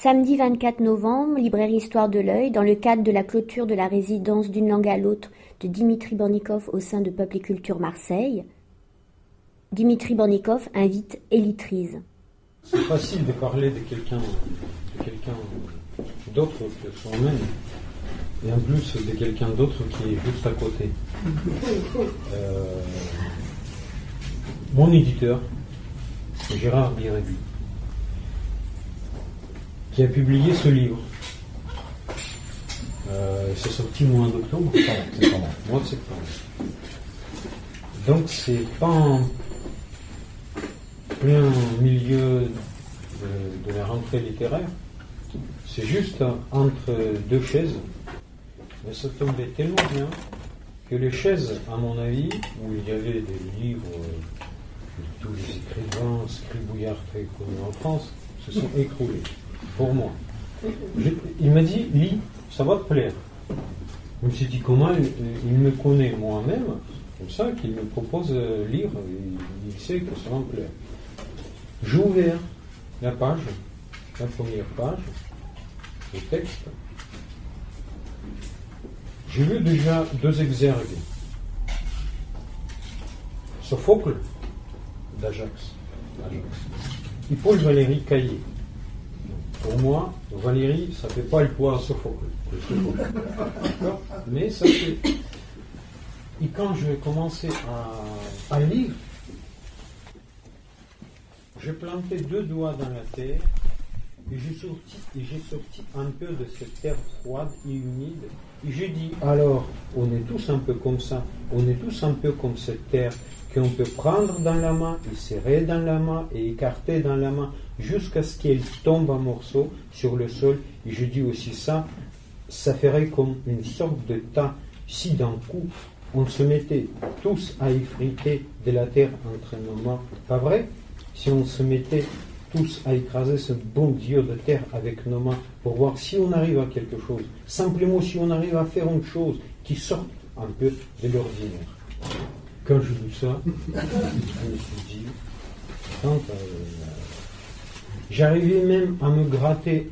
Samedi 24 novembre, librairie Histoire de l'œil, dans le cadre de la clôture de la résidence d'une langue à l'autre de Dimitri Bornikov au sein de Peuple et Culture Marseille. Dimitri Bornikov invite Élitrize. C'est facile de parler de quelqu'un d'autre que soi-même, et en plus de quelqu'un d'autre qui est juste à côté. Euh, mon éditeur, Gérard Birébu, qui a publié ce livre. Euh, c'est sorti au mois d'octobre, c'est pas mois de septembre. Donc c'est pas en plein milieu de, la rentrée littéraire, c'est juste entre deux chaises. Mais ça tombait tellement bien que les chaises, à mon avis, où il y avait des livres de tous les écrivains, scribouillards très connus en France, se sont écroulées pour moi. il m'a dit, lis, ça va te plaire. Je me suis dit, comment il, me connaît moi-même, comme ça, qu'il me propose de lire, il, il, sait que ça va me plaire. J'ai ouvert la page, la première page, le texte. J'ai lu déjà deux exergues. Sophocle d'Ajax. Paul Valéry Caillé. Pour moi, Valérie, ça ne fait pas le poids à Sophocle. Mais ça fait. Et quand je commençais à, lire, je plantais deux doigts dans la terre et j'ai sorti, j'ai sorti un peu de cette terre froide et humide. Et j'ai dit, alors, on est tous un peu comme ça, on est tous un peu comme cette terre qu'on peut prendre dans la main, et serrer dans la main, et écarter dans la main, jusqu'à ce qu'elle tombe en morceaux sur le sol. Et je dis aussi ça, ça ferait comme une sorte de tas. Si d'un coup, on se mettait tous à effriter de la terre entre nos mains, pas vrai? Si on se mettait tous à écraser ce bon Dieu de terre avec nos mains pour voir si on arrive à quelque chose, simplement si on arrive à faire une chose qui sorte un peu de l'ordinaire. Quand je dis ça, je me suis dit, j'arrivais même à me gratter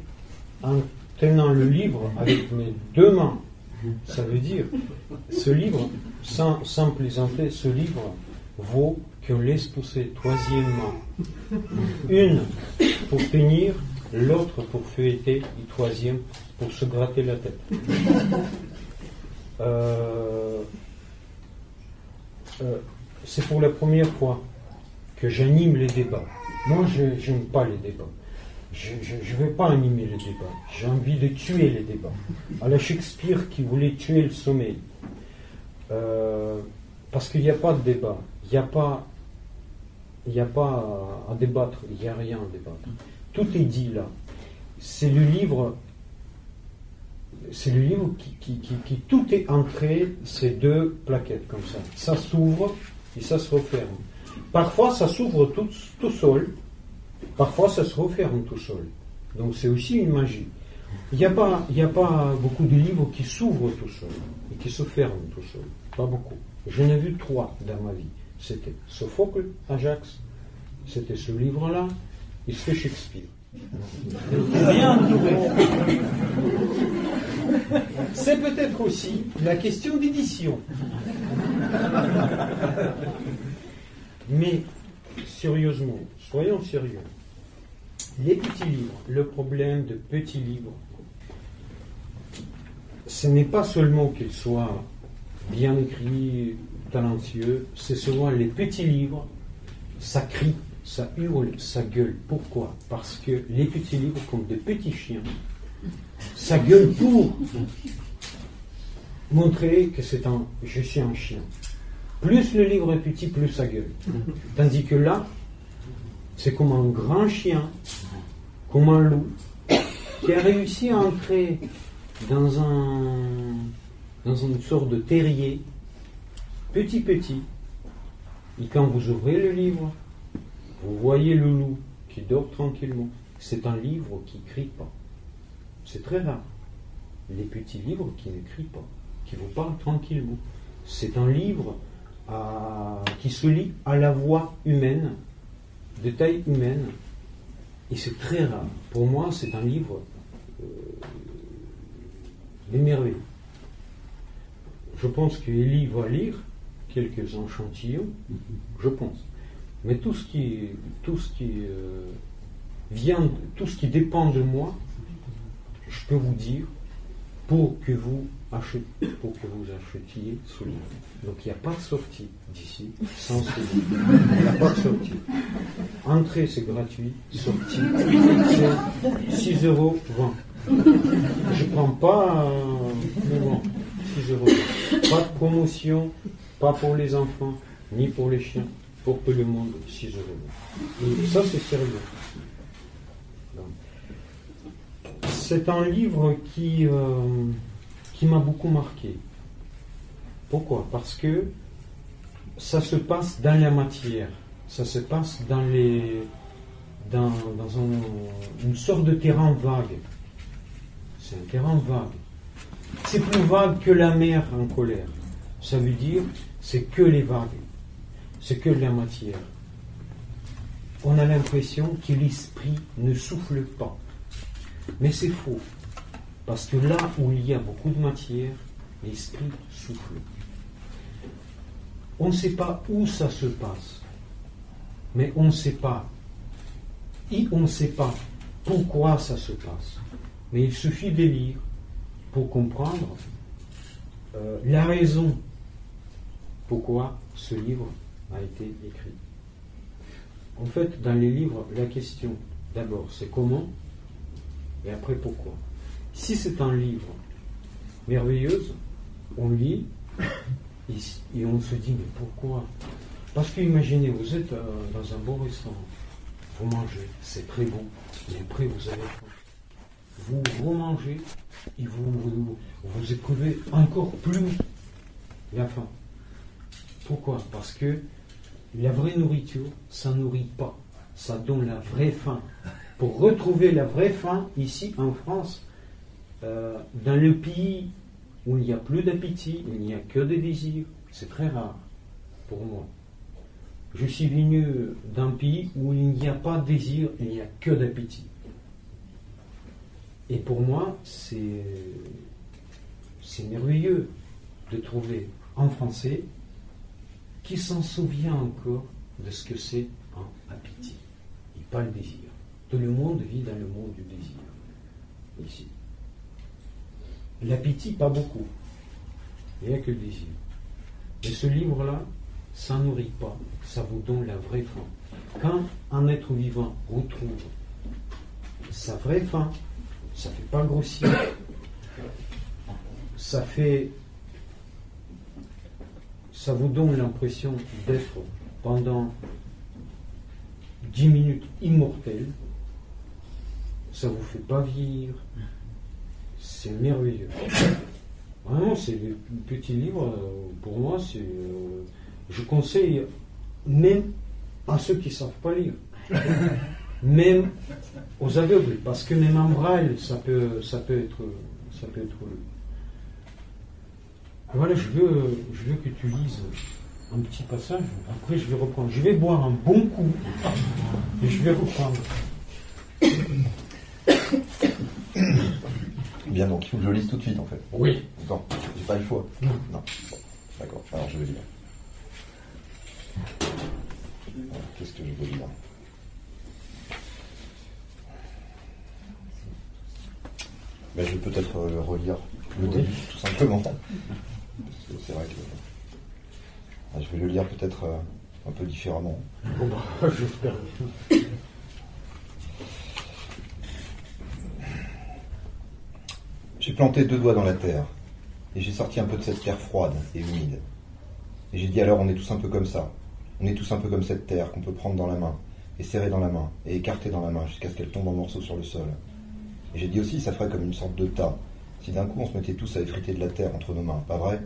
en tenant le livre avec mes deux mains. Ça veut dire, ce livre, sans, plaisanter, ce livre vaut qu'on laisse pousser troisièmement une pour tenir, l'autre pour feuilleter, et troisième pour se gratter la tête. Euh, euh, c'est pour la première fois que j'anime les débats. Moi, je n'aime pas les débats. Je ne veux pas animer les débats. J'ai envie de tuer les débats. À la Shakespeare qui voulait tuer le sommeil. Euh, parce qu'il n'y a pas de débat. Il n'y a pas a pas à, débattre, il n'y a rien à débattre. Tout est dit là. C'est le livre, c'est le livre qui, qui, tout est entré, ces deux plaquettes comme ça. Ça s'ouvre et ça se referme. Parfois ça s'ouvre tout, seul, parfois ça se referme tout seul. Donc c'est aussi une magie. Il n'y a, pas, a pas beaucoup de livres qui s'ouvrent tout seul et qui se ferment tout seul. Pas beaucoup. J'en ai vu trois dans ma vie. C'était Sophocle, Ajax, c'était ce livre-là, et c'est Shakespeare. C'est peut-être aussi la question d'édition. Mais sérieusement, soyons sérieux. Les petits livres, le problème de petits livres, ce n'est pas seulement qu'ils soient bien écrits, talentueux, c'est souvent les petits livres, ça crie, ça hurle, ça gueule. Pourquoi? Parce que les petits livres, comme des petits chiens, ça gueule pour montrer que c'est un, je suis un chien. Plus le livre est petit, plus ça gueule. Tandis que là, c'est comme un grand chien, comme un loup, qui a réussi à entrer dans un dans une sorte de terrier petit petit. Et quand vous ouvrez le livre, vous voyez le loup qui dort tranquillement. C'est un livre qui ne crie pas. C'est très rare. Les petits livres qui ne crient pas, qui vous parlent tranquillement. C'est un livre qui se lit à la voix humaine, de taille humaine, Et c'est très rare. Pour moi, c'est un livre euh. Je pense qu'Élie va lire quelques enchantillons, je pense. Mais tout ce qui, tout ce qui euh, vient, tout ce qui dépend de moi, je peux vous dire, pour que vous achetiez, pour que vous achetiez ce livre. Donc il n'y a pas de sortie d'ici sans ce livre. Il n'y a pas de sortie. Entrée, c'est gratuit. Sortie, c'est 6,20 euros. Je ne prends pas, euh, mais bon, 6 euros. Pas de promotion, pas pour les enfants, ni pour les chiens, pour tout le monde, 6 euros. Et ça, c'est sérieux. C'est un livre qui, euh, qui m'a beaucoup marqué. Pourquoi? Parce que ça se passe dans la matière, ça se passe dans, les, dans, une sorte de terrain vague. C'est un terrain vague. C'est plus vague que la mer en colère. Ça veut dire c'est que les vagues, c'est que la matière. On a l'impression que l'esprit ne souffle pas. Mais c'est faux. Parce que là où il y a beaucoup de matière, l'esprit souffle. On ne sait pas où ça se passe, mais on ne sait pas. Et on ne sait pas pourquoi ça se passe. Mais il suffit de lire pour comprendre euh, la raison pourquoi ce livre a été écrit. En fait, dans les livres, la question d'abord c'est comment et après pourquoi? Si c'est un livre merveilleux, on lit et, on se dit mais pourquoi? Parce que imaginez, vous êtes euh, dans un bon restaurant, vous mangez, c'est très bon, et après vous avez vous remangez et vous, vous, vous éprouvez encore plus la faim. Pourquoi? Parce que la vraie nourriture, ça nourrit pas, ça donne la vraie faim. Pour retrouver la vraie faim ici en France, euh, dans le pays où il n'y a plus d'appétit, il n'y a que des désirs, c'est très rare pour moi. Je suis venu d'un pays où il n'y a pas de désir, il n'y a que d'appétit. Et pour moi, c'est merveilleux de trouver en français qui s'en souvient encore de ce que c'est un appétit et pas le désir. Tout le monde vit dans le monde du désir, ici. L'appétit, pas beaucoup. Il n'y a que le désir. Et ce livre-là, ça nourrit pas, ça vous donne la vraie faim. Quand un être vivant retrouve sa vraie faim, ça ne fait pas grossir, ça ça vous donne l'impression d'être pendant dix minutes immortel, ça vous fait pas vivre, c'est merveilleux. Vraiment, c'est des petits livres, euh, pour moi, c'est. Euh, je conseille même à ceux qui ne savent pas lire. même aux aveugles, parce que même en braille, ça peut, ça peut être. Ça peut être voilà, je veux, je veux que tu lises un petit passage. Après, je vais reprendre. Je vais boire un bon coup et je vais reprendre. Bien, donc il faut que je lise tout de suite en fait. Oui. Non, j'ai pas le choix. Non. non. D'accord, alors je vais lire. Qu'est-ce que je veux lire ben, Je vais peut-être euh, relire le début, tout simplement c'est vrai que ah, je vais le lire peut-être euh, un peu différemment. Bon bah, j'espère. Planté deux doigts dans la terre, et j'ai sorti un peu de cette terre froide et humide. Et j'ai dit alors on est tous un peu comme ça. On est tous un peu comme cette terre qu'on peut prendre dans la main, et serrer dans la main, et écarter dans la main jusqu'à ce qu'elle tombe en morceaux sur le sol. Et j'ai dit aussi ça ferait comme une sorte de tas, si d'un coup on se mettait tous à effriter de la terre entre nos mains, pas vrai?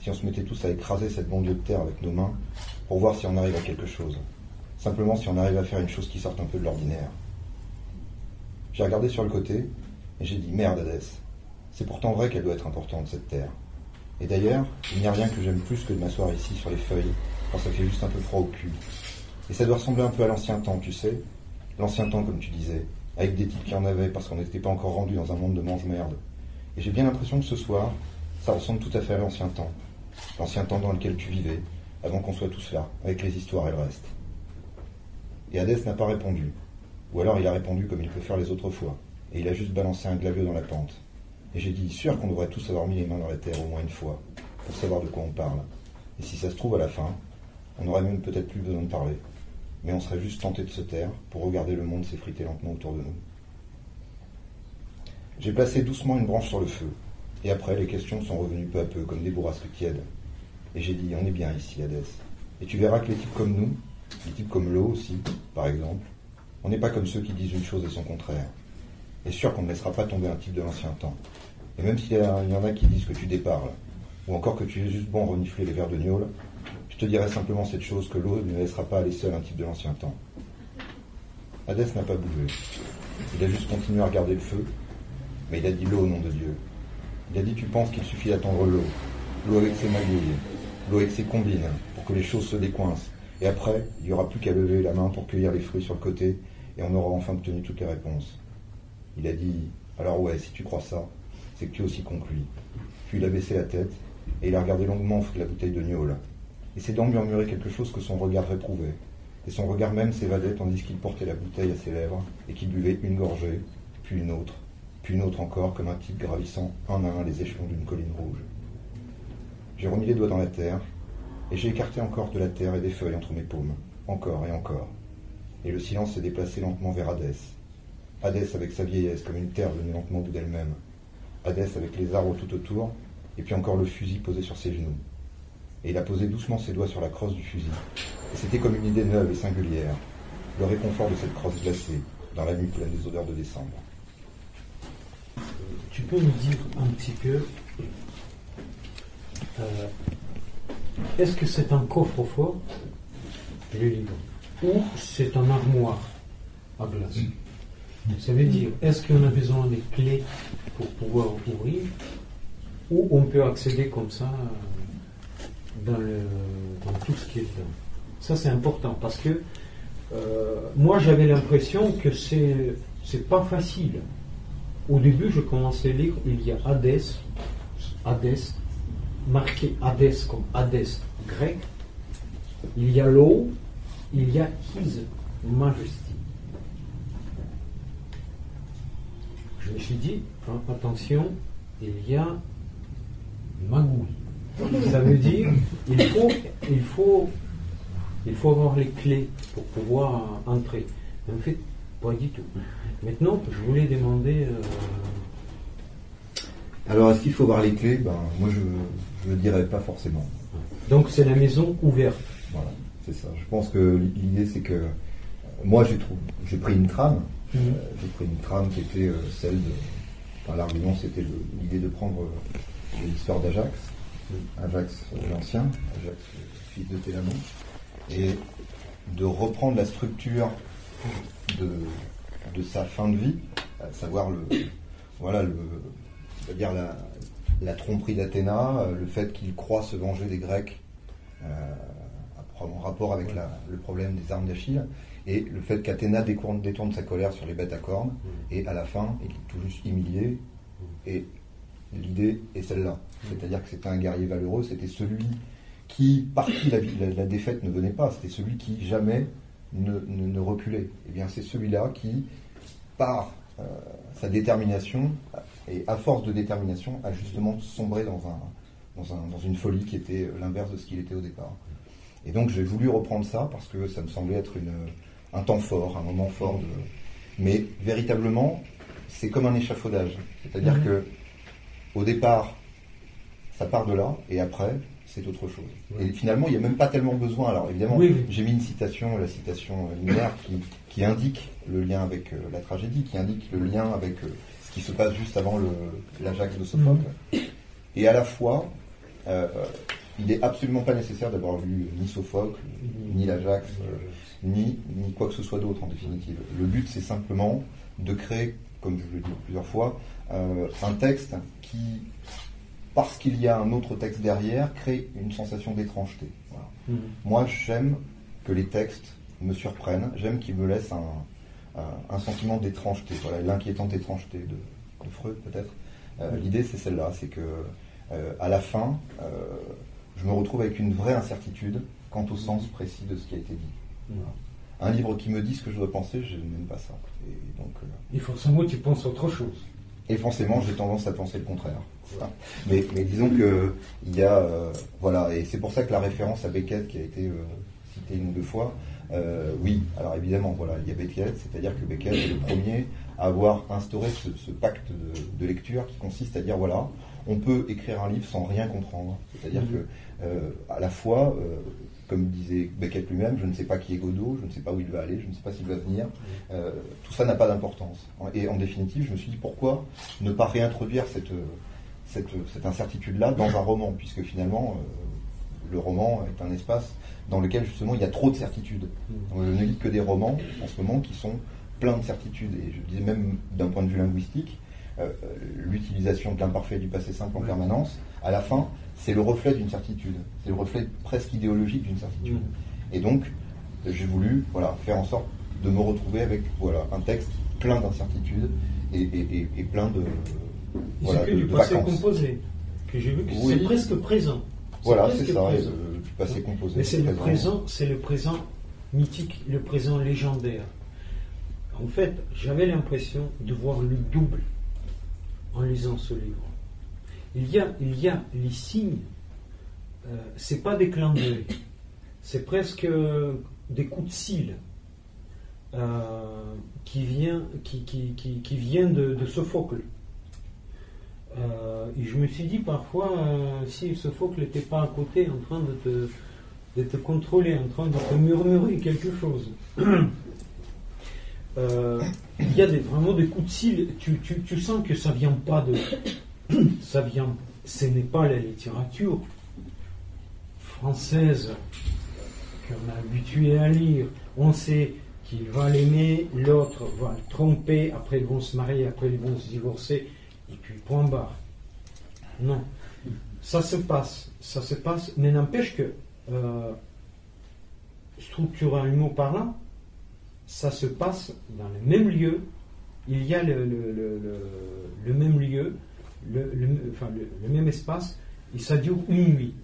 Si on se mettait tous à écraser cette bon Dieu de terre avec nos mains pour voir si on arrive à quelque chose. Simplement si on arrive à faire une chose qui sorte un peu de l'ordinaire. J'ai regardé sur le côté et j'ai dit merde Hadès. C'est pourtant vrai qu'elle doit être importante cette terre. Et d'ailleurs, il n'y a rien que j'aime plus que de m'asseoir ici sur les feuilles quand ça fait juste un peu froid au cul. Et ça doit ressembler un peu à l'ancien temps, tu sais. l'ancien temps, comme tu disais, avec des types qui en avaient parce qu'on n'était pas encore rendu dans un monde de mange-merde. Et j'ai bien l'impression que ce soir, ça ressemble tout à fait à l'ancien temps. L'ancien temps dans lequel tu vivais, avant qu'on soit tous là, avec les histoires et le reste. Et Hadès n'a pas répondu. Ou alors il a répondu comme il peut faire les autres fois. Et il a juste balancé un glavieux dans la pente. Et j'ai dit, sûr qu'on devrait tous avoir mis les mains dans la terre au moins une fois, pour savoir de quoi on parle. Et si ça se trouve à la fin, on n'aurait même peut-être plus besoin de parler. Mais on serait juste tenté de se taire pour regarder le monde s'effriter lentement autour de nous. J'ai placé doucement une branche sur le feu. Et après, les questions sont revenues peu à peu, comme des bourrasques tièdes. Et j'ai dit, on est bien ici, Hadès. Et tu verras que les types comme nous, les types comme l'eau aussi, par exemple, on n'est pas comme ceux qui disent une chose et son contraire. Et sûr qu'on ne laissera pas tomber un type de l'ancien temps. Et même s'il y, en a qui disent que tu déparles, ou encore que tu es juste bon renifler les verres de gnôle, je te dirai simplement cette chose que l'eau ne laissera pas aller seul un type de l'ancien temps. Hadès n'a pas bougé. Il a juste continué à regarder le feu, mais il a dit l'eau au nom de Dieu. Il a dit tu penses qu'il suffit d'attendre l'eau, l'eau avec ses magouilles, l'eau avec ses combines, pour que les choses se décoincent. Et après, il n'y aura plus qu'à lever la main pour cueillir les fruits sur le côté, et on aura enfin obtenu toutes les réponses. Il a dit alors ouais, si tu crois ça, c'est que tu aussi conclu. Puis il a baissé la tête, et il a regardé longuement la bouteille de gnôle. Et c'est donc murmurer quelque chose que son regard réprouvait. Et son regard même s'évadait tandis qu'il portait la bouteille à ses lèvres et qu'il buvait une gorgée, puis une autre, puis une autre encore, comme un type gravissant un à un les échelons d'une colline rouge. J'ai remis les doigts dans la terre, et j'ai écarté encore de la terre et des feuilles entre mes paumes, encore et encore. Et le silence s'est déplacé lentement vers Hadès. Hadès avec sa vieillesse, comme une terre venue lentement bout d'elle-même. Hadès avec les arbres tout autour, et puis encore le fusil posé sur ses genoux. Et il a posé doucement ses doigts sur la crosse du fusil. Et c'était comme une idée neuve et singulière, le réconfort de cette crosse glacée, dans la nuit pleine des odeurs de décembre. Tu peux nous dire un petit peu, euh, est-ce que c'est un coffre-fort, le livre, ou c'est un armoire à glace? Ça veut dire, est-ce qu'on a besoin des clés pour pouvoir ouvrir, ou on peut accéder comme ça euh, dans, tout ce qui est dedans? Ça c'est important parce que euh, moi j'avais l'impression que c'est c'est pas facile. Au début je commençais à lire, il y a Hadès, Hadès, marqué Hadès comme Hadès grec, il y a l'eau, il y a His Majesty. Je me suis dit, attention, il y a magouille. Ça veut dire il faut, il faut, il faut avoir les clés pour pouvoir entrer. En fait, pas du tout. Maintenant, je voulais demander. Euh, Alors, est-ce qu'il faut avoir les clés? Ben, Moi, je ne dirais pas forcément. Donc, c'est la maison ouverte. Voilà, c'est ça. Je pense que l'idée, c'est que moi, j'ai pris une trame. Mhm. Euh, j'ai pris une trame qui était euh, celle de. Enfin, L'argument, c'était l'idée de prendre l'histoire d'Ajax, Ajax l'ancien, Ajax fils de Télamon, et de reprendre la structure de, de sa fin de vie, à savoir le, voilà, le, dire la, la tromperie d'Athéna, le fait qu'il croit se venger des Grecs euh, en rapport avec le problème des armes d'Achille, et le fait qu'Athéna détourne, détourne, sa colère sur les bêtes à cornes, et à la fin, il est tout juste humilié, et l'idée est celle-là. C'est-à-dire que c'était un guerrier valeureux, c'était celui qui, par qui la, défaite ne venait pas, c'était celui qui jamais ne, reculait. Et eh bien c'est celui-là qui, par euh, sa détermination, et à force de détermination, a justement sombré dans, un, dans, une folie qui était l'inverse de ce qu'il était au départ. Et donc j'ai voulu reprendre ça parce que ça me semblait être une, un temps fort, un moment fort. De... Mais véritablement, c'est comme un échafaudage. C'est-à-dire mhm. que au départ, ça part de là, et après, c'est autre chose. Et finalement, il n'y a même pas tellement besoin. Alors évidemment, j'ai mis une citation, la citation linéaire, qui, indique le lien avec euh, la tragédie, qui indique le lien avec euh, ce qui se passe juste avant l'Ajax de Sophocle. Mhm. Et à la fois, euh, il n'est absolument pas nécessaire d'avoir vu ni Sophocle, ni l'Ajax, ni, ni quoi que ce soit d'autre en définitive. Le but, c'est simplement de créer, comme je l'ai dit plusieurs fois, un texte qui parce qu'il y a un autre texte derrière, crée une sensation d'étrangeté. Mhm. Moi, j'aime que les textes me surprennent, j'aime qu'ils me laissent un sentiment d'étrangeté, voilà, l'inquiétante étrangeté de, Freud peut-être. L'idée c'est celle-là, c'est que à la fin, je me retrouve avec une vraie incertitude quant au sens précis de ce qui a été dit. Un livre qui me dit ce que je dois penser, je n'aime pas ça. Et donc, Et forcément, tu penses autre chose. Et forcément, j'ai tendance à penser le contraire. Mais, disons que il y a, euh, voilà, et c'est pour ça que la référence à Beckett qui a été euh, citée une ou deux fois, euh, oui, alors évidemment, voilà, il y a Beckett, c'est-à-dire que Beckett est le premier à avoir instauré ce, pacte de, lecture qui consiste à dire voilà, on peut écrire un livre sans rien comprendre, c'est-à-dire mmh. que à la fois comme disait Beckett lui-même, je ne sais pas qui est Godot, je ne sais pas où il va aller, je ne sais pas s'il va venir. Euh, tout ça n'a pas d'importance. Et en définitive, je me suis dit pourquoi ne pas réintroduire cette, cette, incertitude-là dans un roman, puisque finalement, euh, le roman est un espace dans lequel justement il y a trop de certitudes. je ne lis que des romans en ce moment qui sont pleins de certitudes. Et je disais même d'un point de vue linguistique, euh, l'utilisation de l'imparfait du passé simple en permanence, à la fin, c'est le reflet d'une certitude. C'est le reflet presque idéologique d'une certitude. Mm. Et donc, j'ai voulu voilà, faire en sorte de me retrouver avec voilà, un texte plein d'incertitudes et, plein de. Voilà, c'est que du passé composé, que j'ai vu que c'est presque présent. Voilà, c'est ça, du passé composé. Mais c'est le présent, c'est le présent mythique, le présent légendaire. En fait, j'avais l'impression de voir le double en lisant ce livre il y a, il les signes, euh, c'est pas des clins d'œil, c'est presque des coups de cils euh, qui, viennent de, Sophocle. Euh, et je me suis dit parfois, si Sophocle n'était pas à côté en train de te, de te contrôler, en train de te murmurer quelque chose. il y a des, vraiment des coups de cils, tu, sens que ça vient pas de, ça vient, ce n'est pas la littérature française qu'on a habitué à lire. On sait qu'il va l'aimer, l'autre va le tromper, après ils vont se marier, après ils vont se divorcer, et puis point barre. Non. Ça se passe, ça se passe, mais n'empêche que, euh, structurellement parlant, ça se passe dans le même lieu, il y a le, le même lieu, le, enfin, le, même espace, et ça dure une nuit.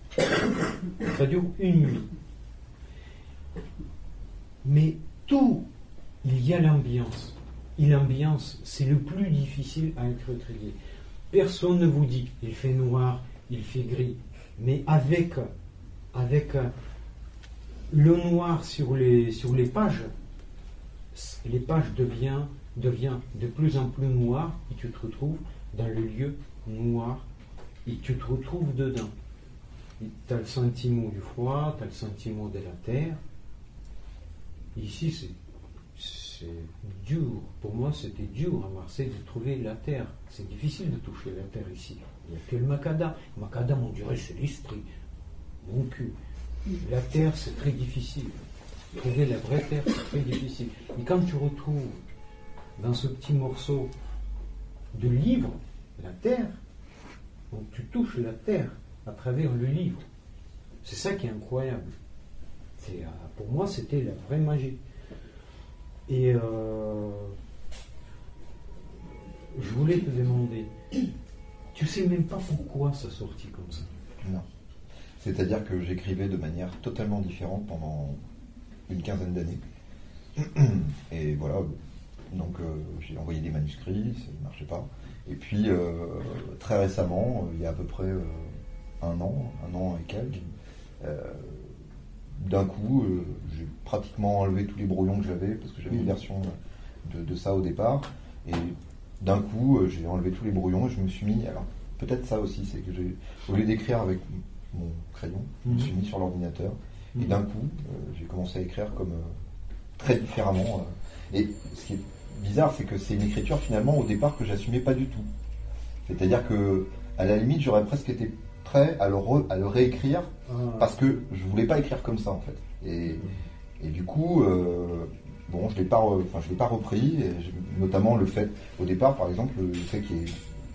ça dure une nuit. Mais tout, il y a l'ambiance. Et l'ambiance, c'est le plus difficile à être créé. Personne ne vous dit, il fait noir, il fait gris. Mais avec, avec le noir sur les, sur les pages, les pages deviennent, devient de plus en plus noires et tu te retrouves dans le lieu noir, et tu te retrouves dedans. Tu as le sentiment du froid, tu as le sentiment de la terre. Ici, c'est dur. Pour moi, c'était dur à Marseille de trouver la terre. C'est difficile de toucher la terre ici. Il n'y a que le macadam. Le macadam, on dirait, c'est l'esprit. Mon cul. La terre, c'est très difficile. Trouver la vraie terre, c'est très difficile. Et quand tu retrouves dans ce petit morceau de livre, la terre. Donc tu touches la terre à travers le livre. C'est ça qui est incroyable. C'est, euh, pour moi, c'était la vraie magie. Et euh, je voulais te demander, tu sais même pas pourquoi ça sortit comme ça Non. C'est-à-dire que j'écrivais de manière totalement différente pendant une quinzaine d'années. Et voilà, donc euh, j'ai envoyé des manuscrits, ça ne marchait pas. Et puis, euh, très récemment, euh, il y a à peu près euh, un an, un an et quelques, d'un coup, j'ai pratiquement enlevé tous les brouillons que j'avais, parce que j'avais une mmh. version de, ça au départ. Et d'un coup, j'ai enlevé tous les brouillons et je me suis mis. Alors, peut-être ça aussi, c'est que j'ai, au lieu d'écrire avec mon crayon, je me mmh. suis mis sur l'ordinateur. Et mmh. d'un coup, j'ai commencé à écrire comme très différemment. et ce qui est bizarre, c'est que c'est une écriture finalement au départ que j'assumais pas du tout. C'est-à-dire que à la limite, j'aurais presque été prêt à le, à le réécrire ah. parce que je voulais pas écrire comme ça en fait. Et, du coup, euh, bon, je l'ai pas, enfin, je l'ai pas repris, notamment le fait, au départ, par exemple, le fait qu'il y ait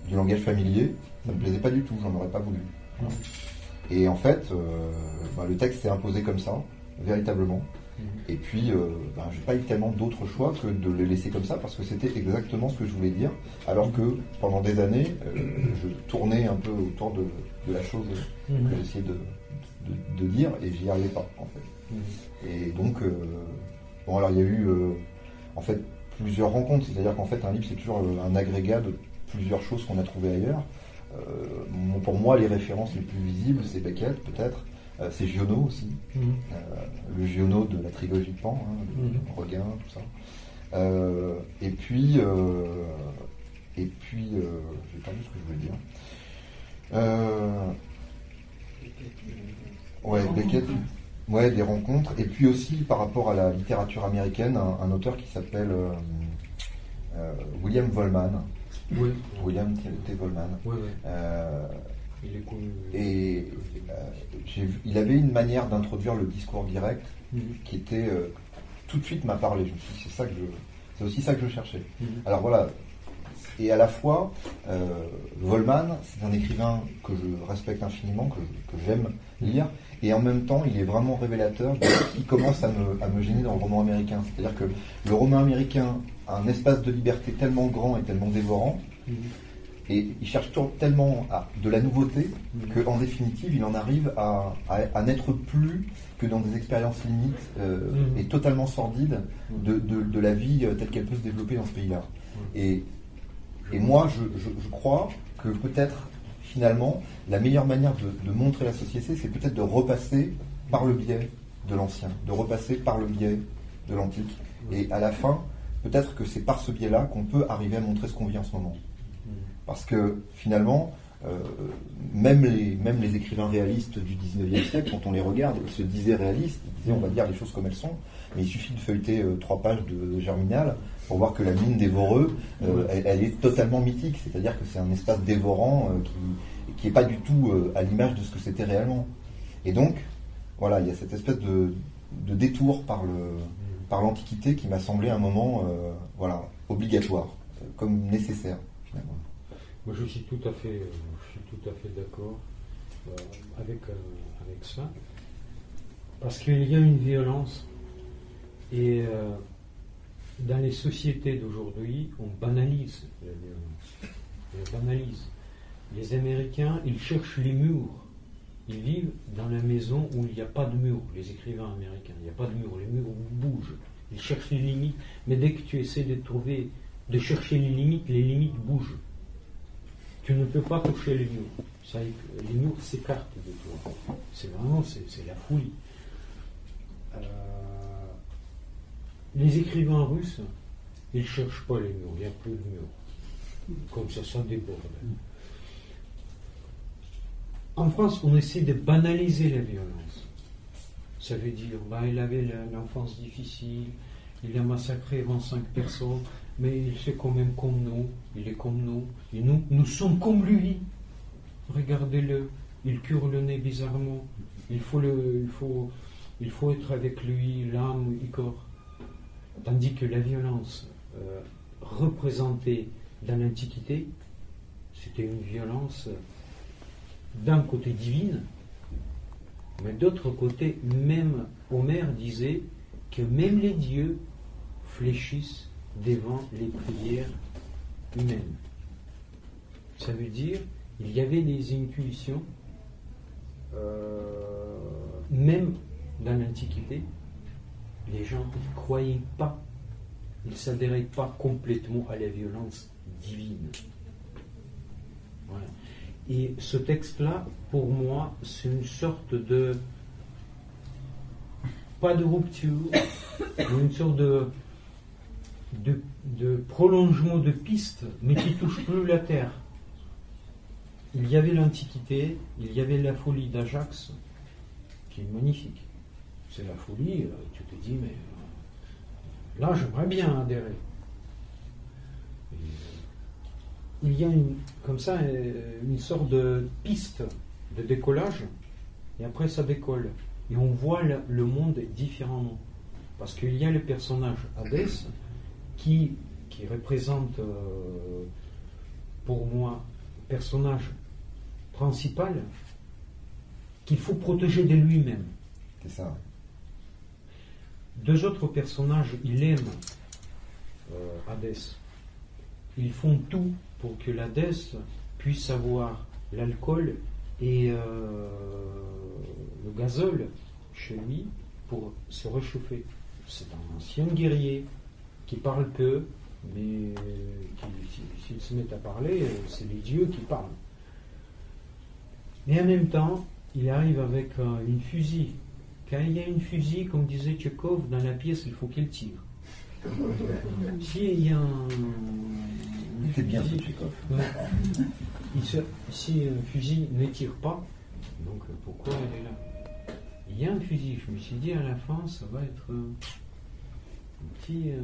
du langage familier, ça me plaisait pas du tout, j'en aurais pas voulu. Et en fait, euh, bah, le texte s'est imposé comme ça, véritablement. Et puis, euh, ben, j'ai pas eu tellement d'autres choix que de le laisser comme ça parce que c'était exactement ce que je voulais dire. Alors que pendant des années, euh, je tournais un peu autour de, de la chose que j'essayais de, de- de dire et j'y arrivais pas en fait. Et donc, euh, bon, alors il y a eu en fait plusieurs rencontres, c'est-à-dire qu'en fait un livre c'est toujours un agrégat de plusieurs choses qu'on a trouvées ailleurs. Pour moi, les références les plus visibles, c'est Beckett peut-être, c'est Giono aussi, Mhm. euh, le Giono de la trilogie de Pan, hein, Mhm. Regain, tout ça. Euh, et puis, euh, et puis, euh, j'ai perdu ce que je voulais dire. Euh, ouais, Beckett, ouais, des rencontres. Et puis aussi par rapport à la littérature américaine, un, un auteur qui s'appelle euh, euh, William Vollman. Oui, William T. T. Vollman. oui, oui. Euh. Et euh, il avait une manière d'introduire le discours direct Mhm. qui était euh, tout de suite m'a parlé. Je me suis dit, c'est ça que je, c'est aussi ça que je cherchais. Mhm. Alors voilà. Et à la fois, euh, Volman, c'est un écrivain que je respecte infiniment, que, que j'aime lire, et en même temps, il est vraiment révélateur de ce qui commence à me, à me gêner dans le roman américain. C'est-à-dire que le roman américain a un espace de liberté tellement grand et tellement dévorant, Mhm. Et il cherche tellement à, de la nouveauté Mhm. qu'en définitive, il en arrive à, à- à n'être plus que dans des expériences limites euh, Mhm. et totalement sordides de, de- de la vie euh, telle qu'elle peut se développer dans ce pays-là. Et, et moi, je, je- je crois que peut-être, finalement, la meilleure manière de, de montrer la société, c'est peut-être de repasser par le biais de l'ancien, de repasser par le biais de l'antique. Et à la fin, peut-être que c'est par ce biais-là qu'on peut arriver à montrer ce qu'on vit en ce moment. Parce que finalement, euh, même, les, même les écrivains réalistes du 19e siècle, quand on les regarde, ils se disaient réalistes, ils disaient on va dire les choses comme elles sont, mais il suffit de feuilleter euh, trois pages de Germinal pour voir que la mine des Voreux, euh, elle, elle est totalement mythique, c'est-à-dire que c'est un espace dévorant euh, qui n'est pas du tout à l'image de ce que c'était réellement. Et donc, voilà, il y a cette espèce de, de détour par le par l'Antiquité qui m'a semblé un moment voilà, obligatoire, comme nécessaire finalement. Moi, je suis tout à fait, euh, je suis tout à fait d'accord euh, avec, euh, avec ça. Parce qu'il y a une violence. Et dans les sociétés d'aujourd'hui, on banalise la violence. On banalise. Les Américains, ils cherchent les murs. Ils vivent dans la maison où il n'y a pas de mur. Les écrivains américains, il n'y a pas de mur. Les murs bougent. Ils cherchent les limites. Mais dès que tu essaies de trouver, de chercher les limites, les limites bougent. Tu ne peux pas toucher les murs. Ça, les murs s'écartent de toi. C'est vraiment, c'est la folie. Euh, les écrivains russes, ils ne cherchent pas les murs. Il n'y a plus de murs. Comme ça, ça déborde. En France, on essaie de banaliser la violence. Ça veut dire, bah, il avait l'enfance difficile, il a massacré 25 personnes, mais il fait quand même comme nous, il est comme nous, et nous, nous sommes comme lui. Regardez-le, il cure le nez bizarrement, il faut, le, il faut, il faut être avec lui, l'âme et corps. Tandis que la violence euh, représentée dans l'Antiquité, c'était une violence d'un côté divine, mais d'autre côté, même Homère disait que même les dieux fléchissent devant les prières humaines. Ça veut dire il y avait des intuitions, euh, même dans l'Antiquité, les gens ne croyaient pas, ils ne s'adhéraient pas complètement à la violence divine. Et ce texte-là, pour moi, c'est une sorte de. pas de rupture, mais une sorte de, de, prolongement de piste, mais qui touche plus la terre. Il y avait l'Antiquité, il y avait la folie d'Ajax, qui est magnifique. C'est la folie, euh, tu te dis, mais euh, là, j'aimerais bien adhérer. Euh, il y a une, comme ça une sorte de piste de décollage, et après ça décolle. Et on voit le, le monde différemment. Parce qu'il y a le personnage Hadès qui, qui représente euh, pour moi personnage principal qu'il faut protéger de lui-même. C'est ça. deux autres personnages, ils aiment euh, Hadès. Ils font tout pour que l'Hadès puisse avoir l'alcool et euh, le gazole chez lui pour se réchauffer. C'est un ancien guerrier qui parle peu, mais s'il se met à parler, c'est les dieux qui parlent. Mais en même temps, il arrive avec euh, une fusil. Quand il y a une fusil, comme disait Tchekhov, dans la pièce, il faut qu'il tire. S'il y a un. C'est bien Tchekhov. si un fusil ne tire pas, donc pourquoi elle est là? Il y a un fusil, je me suis dit à la fin, ça va être un petit euh,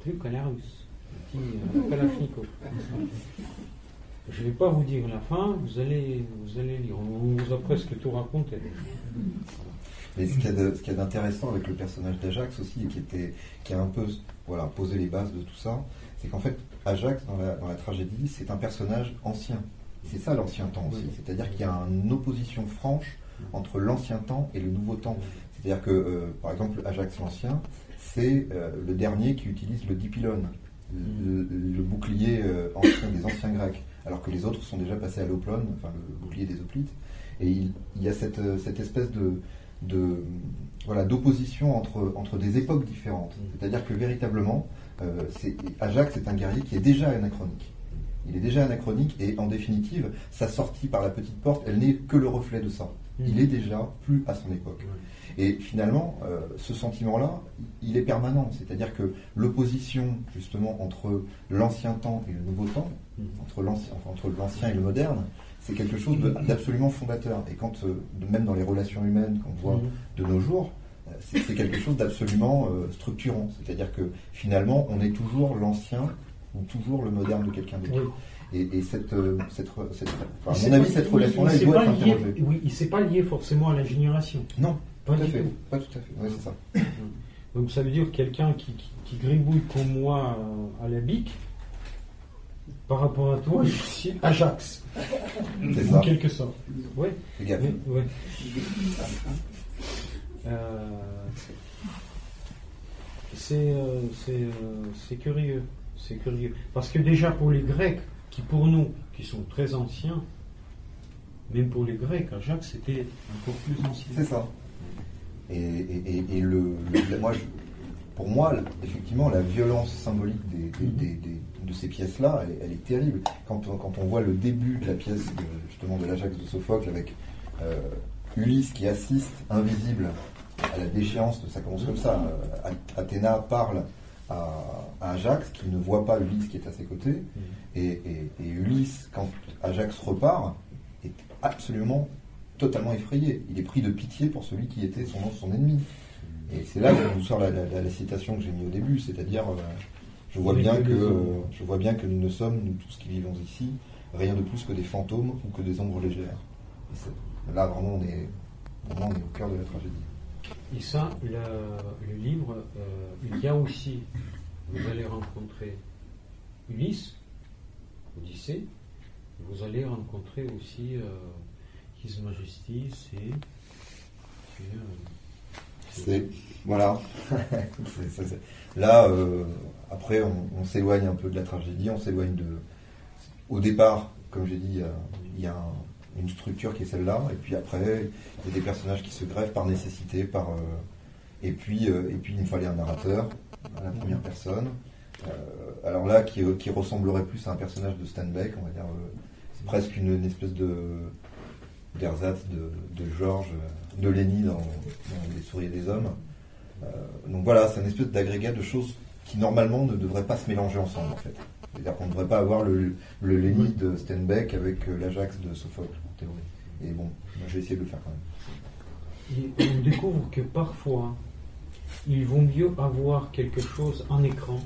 truc à la russe, un petit euh, Kalachnikov. Je ne vais pas vous dire la fin, vous allez, vous allez lire. On vous a presque tout raconté. Mais ce qu'il y a d'intéressant avec le personnage d'Ajax aussi, qui, était, qui a un peu voilà, posé les bases de tout ça, c'est qu'en fait, Ajax, dans la, dans la tragédie, c'est un personnage ancien. C'est ça l'ancien temps aussi. C'est-à-dire qu'il y a une opposition franche entre l'ancien temps et le nouveau temps. C'est-à-dire que, euh, par exemple, Ajax l'Ancien, c'est euh, le dernier qui utilise le dipylone, le, bouclier euh, ancien des anciens Grecs alors que les autres sont déjà passés à l'oplone, enfin le bouclier des hoplites. Et il, y a cette, euh, espèce de, voilà, d'opposition entre, entre des époques différentes. Mm. C'est-à-dire que véritablement, euh, Ajax est un guerrier qui est déjà anachronique. Il est déjà anachronique et en définitive, sa sortie par la petite porte, elle n'est que le reflet de ça. Il est déjà plus à son époque. Et finalement, euh, ce sentiment-là, il est permanent. C'est-à-dire que l'opposition, justement, entre l'ancien temps et le nouveau temps, mhm. entre l'ancien et le moderne, c'est quelque chose d'absolument fondateur. Et quand, euh, même dans les relations humaines qu'on voit mhm. de nos jours, euh, c'est quelque chose d'absolument structurant. C'est-à-dire que finalement, on est toujours l'ancien ou toujours le moderne de quelqu'un d'autre. Et, cette, cette, à mon avis, cette relation-là, elle doit être interrogée. Oui, il ne s'est pas lié forcément à la génération. Non, pas tout à fait. Pas tout à fait. Oui, c'est ça. Donc ça veut dire quelqu'un qui, qui, gribouille comme moi euh, à la bique, par rapport à toi, je suis Ajax. C'est ça. En quelque sorte. Oui. Ouais. Euh, c'est euh, c'est curieux. C'est curieux. Parce que déjà pour les Grecs, qui pour nous, qui sont très anciens, même pour les Grecs, Ajax c'était encore plus ancien. C'est ça. Et, le, moi, pour moi, effectivement, la violence symbolique de ces pièces-là, elle, est terrible. Quand on, voit le début de la pièce, justement, de l'Ajax de Sophocle, avec euh, Ulysse qui assiste, invisible, à la déchéance, ça commence comme ça. Athéna parle à, Ajax, qui ne voit pas Ulysse qui est à ses côtés. Et, et Ulysse, quand Ajax repart, est absolument totalement effrayé. Il est pris de pitié pour celui qui était son, son ennemi. Et c'est là que vous sort la, citation que j'ai mise au début, c'est-à-dire euh, je vois bien que je vois bien que nous ne sommes nous tous qui vivons ici rien de plus que des fantômes ou que des ombres légères. là vraiment on est vraiment on est au cœur de la tragédie. Et ça, le, livre, euh, il y a aussi, vous allez rencontrer Ulysse, Odyssée, vous allez rencontrer aussi euh, His Majesty, c'est. Voilà. Là, après, on, s'éloigne un peu de la tragédie, on s'éloigne de. Au départ, comme j'ai dit, il y a, une structure qui est celle-là, et puis après, il y a des personnages qui se grèvent par nécessité, par. Euh, et puis, euh, et puis, il me fallait un narrateur, à la première personne. alors là, qui, qui, ressemblerait plus à un personnage de Steinbeck, on va dire. c'est presque une espèce de d'ersatz de, de Georges de Léni dans, Les Souris des Hommes. Euh, donc voilà, c'est une espèce d'agrégat de choses qui normalement ne devraient pas se mélanger ensemble en fait. C'est-à-dire qu'on ne devrait pas avoir le, le Léni de Steinbeck avec euh, l'Ajax de Sophocle théorie. Et bon, je vais essayer de le faire quand même. On découvre que parfois, il vaut mieux avoir quelque chose en écran,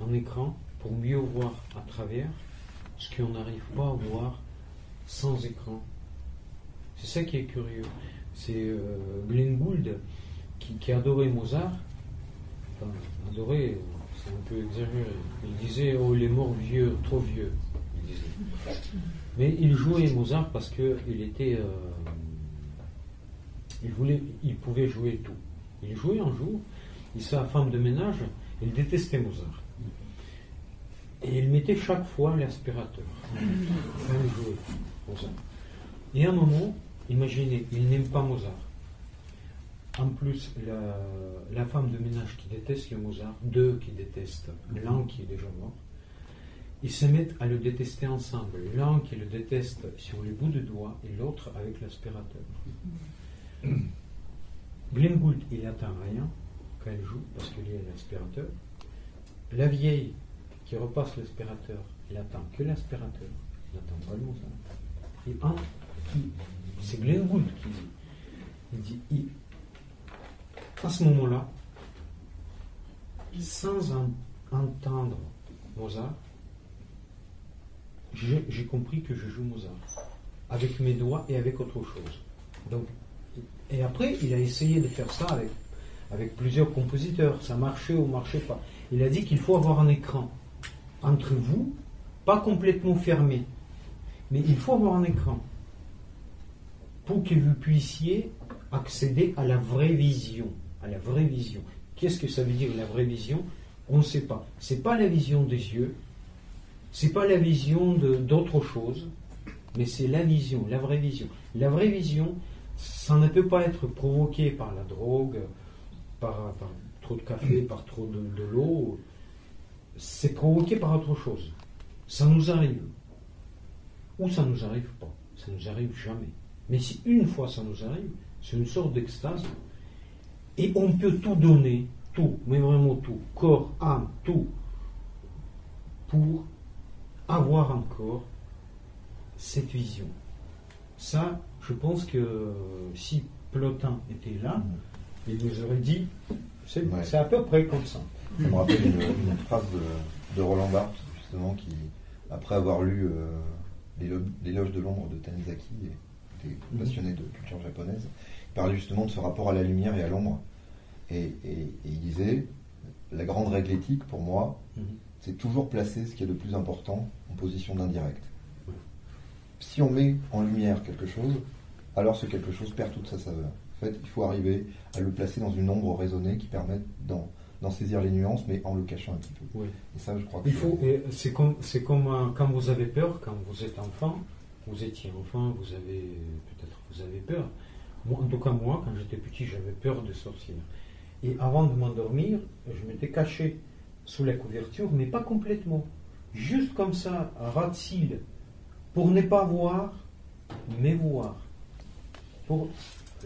en écran, pour mieux voir à travers ce qu'on n'arrive pas à voir sans écran. C'est ça qui est curieux. C'est euh, Glenn Gould qui, adorait Mozart. Enfin, adorait, c'est un peu exagéré. Il disait Oh, il est mort vieux, trop vieux. Mais il jouait Mozart parce qu'il était. Euh, il, voulait, il pouvait jouer tout. Il jouait un jour sa femme de ménage, elle détestait Mozart. Et il mettait chaque fois l'aspirateur. Et à un moment, imaginez, il n'aime pas Mozart. En plus, la, femme de ménage qui déteste Mozart, deux qui détestent, l'un qui est déjà mort, ils se mettent à le détester ensemble. L'un qui le déteste sur les bouts de doigts et l'autre avec l'aspirateur. Glenn Gould, il n'attend rien quand elle joue parce qu'il y a l'aspirateur. La vieille qui repasse l'aspirateur, il attend que l'aspirateur, il n'attend pas le Mozart. Et un qui, c'est Glenn Gould qui dit, il dit, il, à ce moment-là, sans entendre Mozart, j'ai compris que je joue Mozart, avec mes doigts et avec autre chose. Donc, et après, il a essayé de faire ça avec, plusieurs compositeurs. Ça marchait ou marchait pas. Il a dit qu'il faut avoir un écran entre vous, pas complètement fermé, mais il faut avoir un écran pour que vous puissiez accéder à la vraie vision. À la vraie vision. Qu'est-ce que ça veut dire la vraie vision? On ne sait pas. C'est pas la vision des yeux, c'est pas la vision d'autre chose, mais c'est la vision, la vraie vision. La vraie vision, ça ne peut pas être provoqué par la drogue, par, trop de café, par trop de, l'eau. C'est provoqué par autre chose. Ça nous arrive. Ou ça ne nous arrive pas. Ça nous arrive jamais. Mais si une fois ça nous arrive, c'est une sorte d'extase. Et on peut tout donner, tout, mais vraiment tout, corps, âme, tout, pour avoir encore cette vision. Ça, je pense que si Plotin était là, mm. il nous aurait dit, c'est à peu près comme ça. Ça me rappelle une, phrase de, Roland Barthes, justement, qui, après avoir lu euh, L'éloge de l'ombre de Tanizaki, était mm. passionné de culture japonaise, il parlait justement de ce rapport à la lumière et à l'ombre. Et, il disait, la grande règle éthique pour moi, mm. C'est toujours placer ce qui est le plus important en position d'indirect. Si on met en lumière quelque chose, alors ce quelque chose perd toute sa saveur. En fait, il faut arriver à le placer dans une ombre raisonnée qui permette d'en saisir les nuances, mais en le cachant un petit peu. Et ça, je crois que. Il faut. C'est comme, c'est comme euh, quand vous avez peur, quand vous êtes enfant, vous étiez enfant, vous avez peut-être vous avez peur. Moi, en tout cas, moi, quand j'étais petit, j'avais peur de sorcières. Et avant de m'endormir, je m'étais caché sous la couverture, mais pas complètement. Juste comme ça, à ras de cils, pour ne pas voir, mais voir.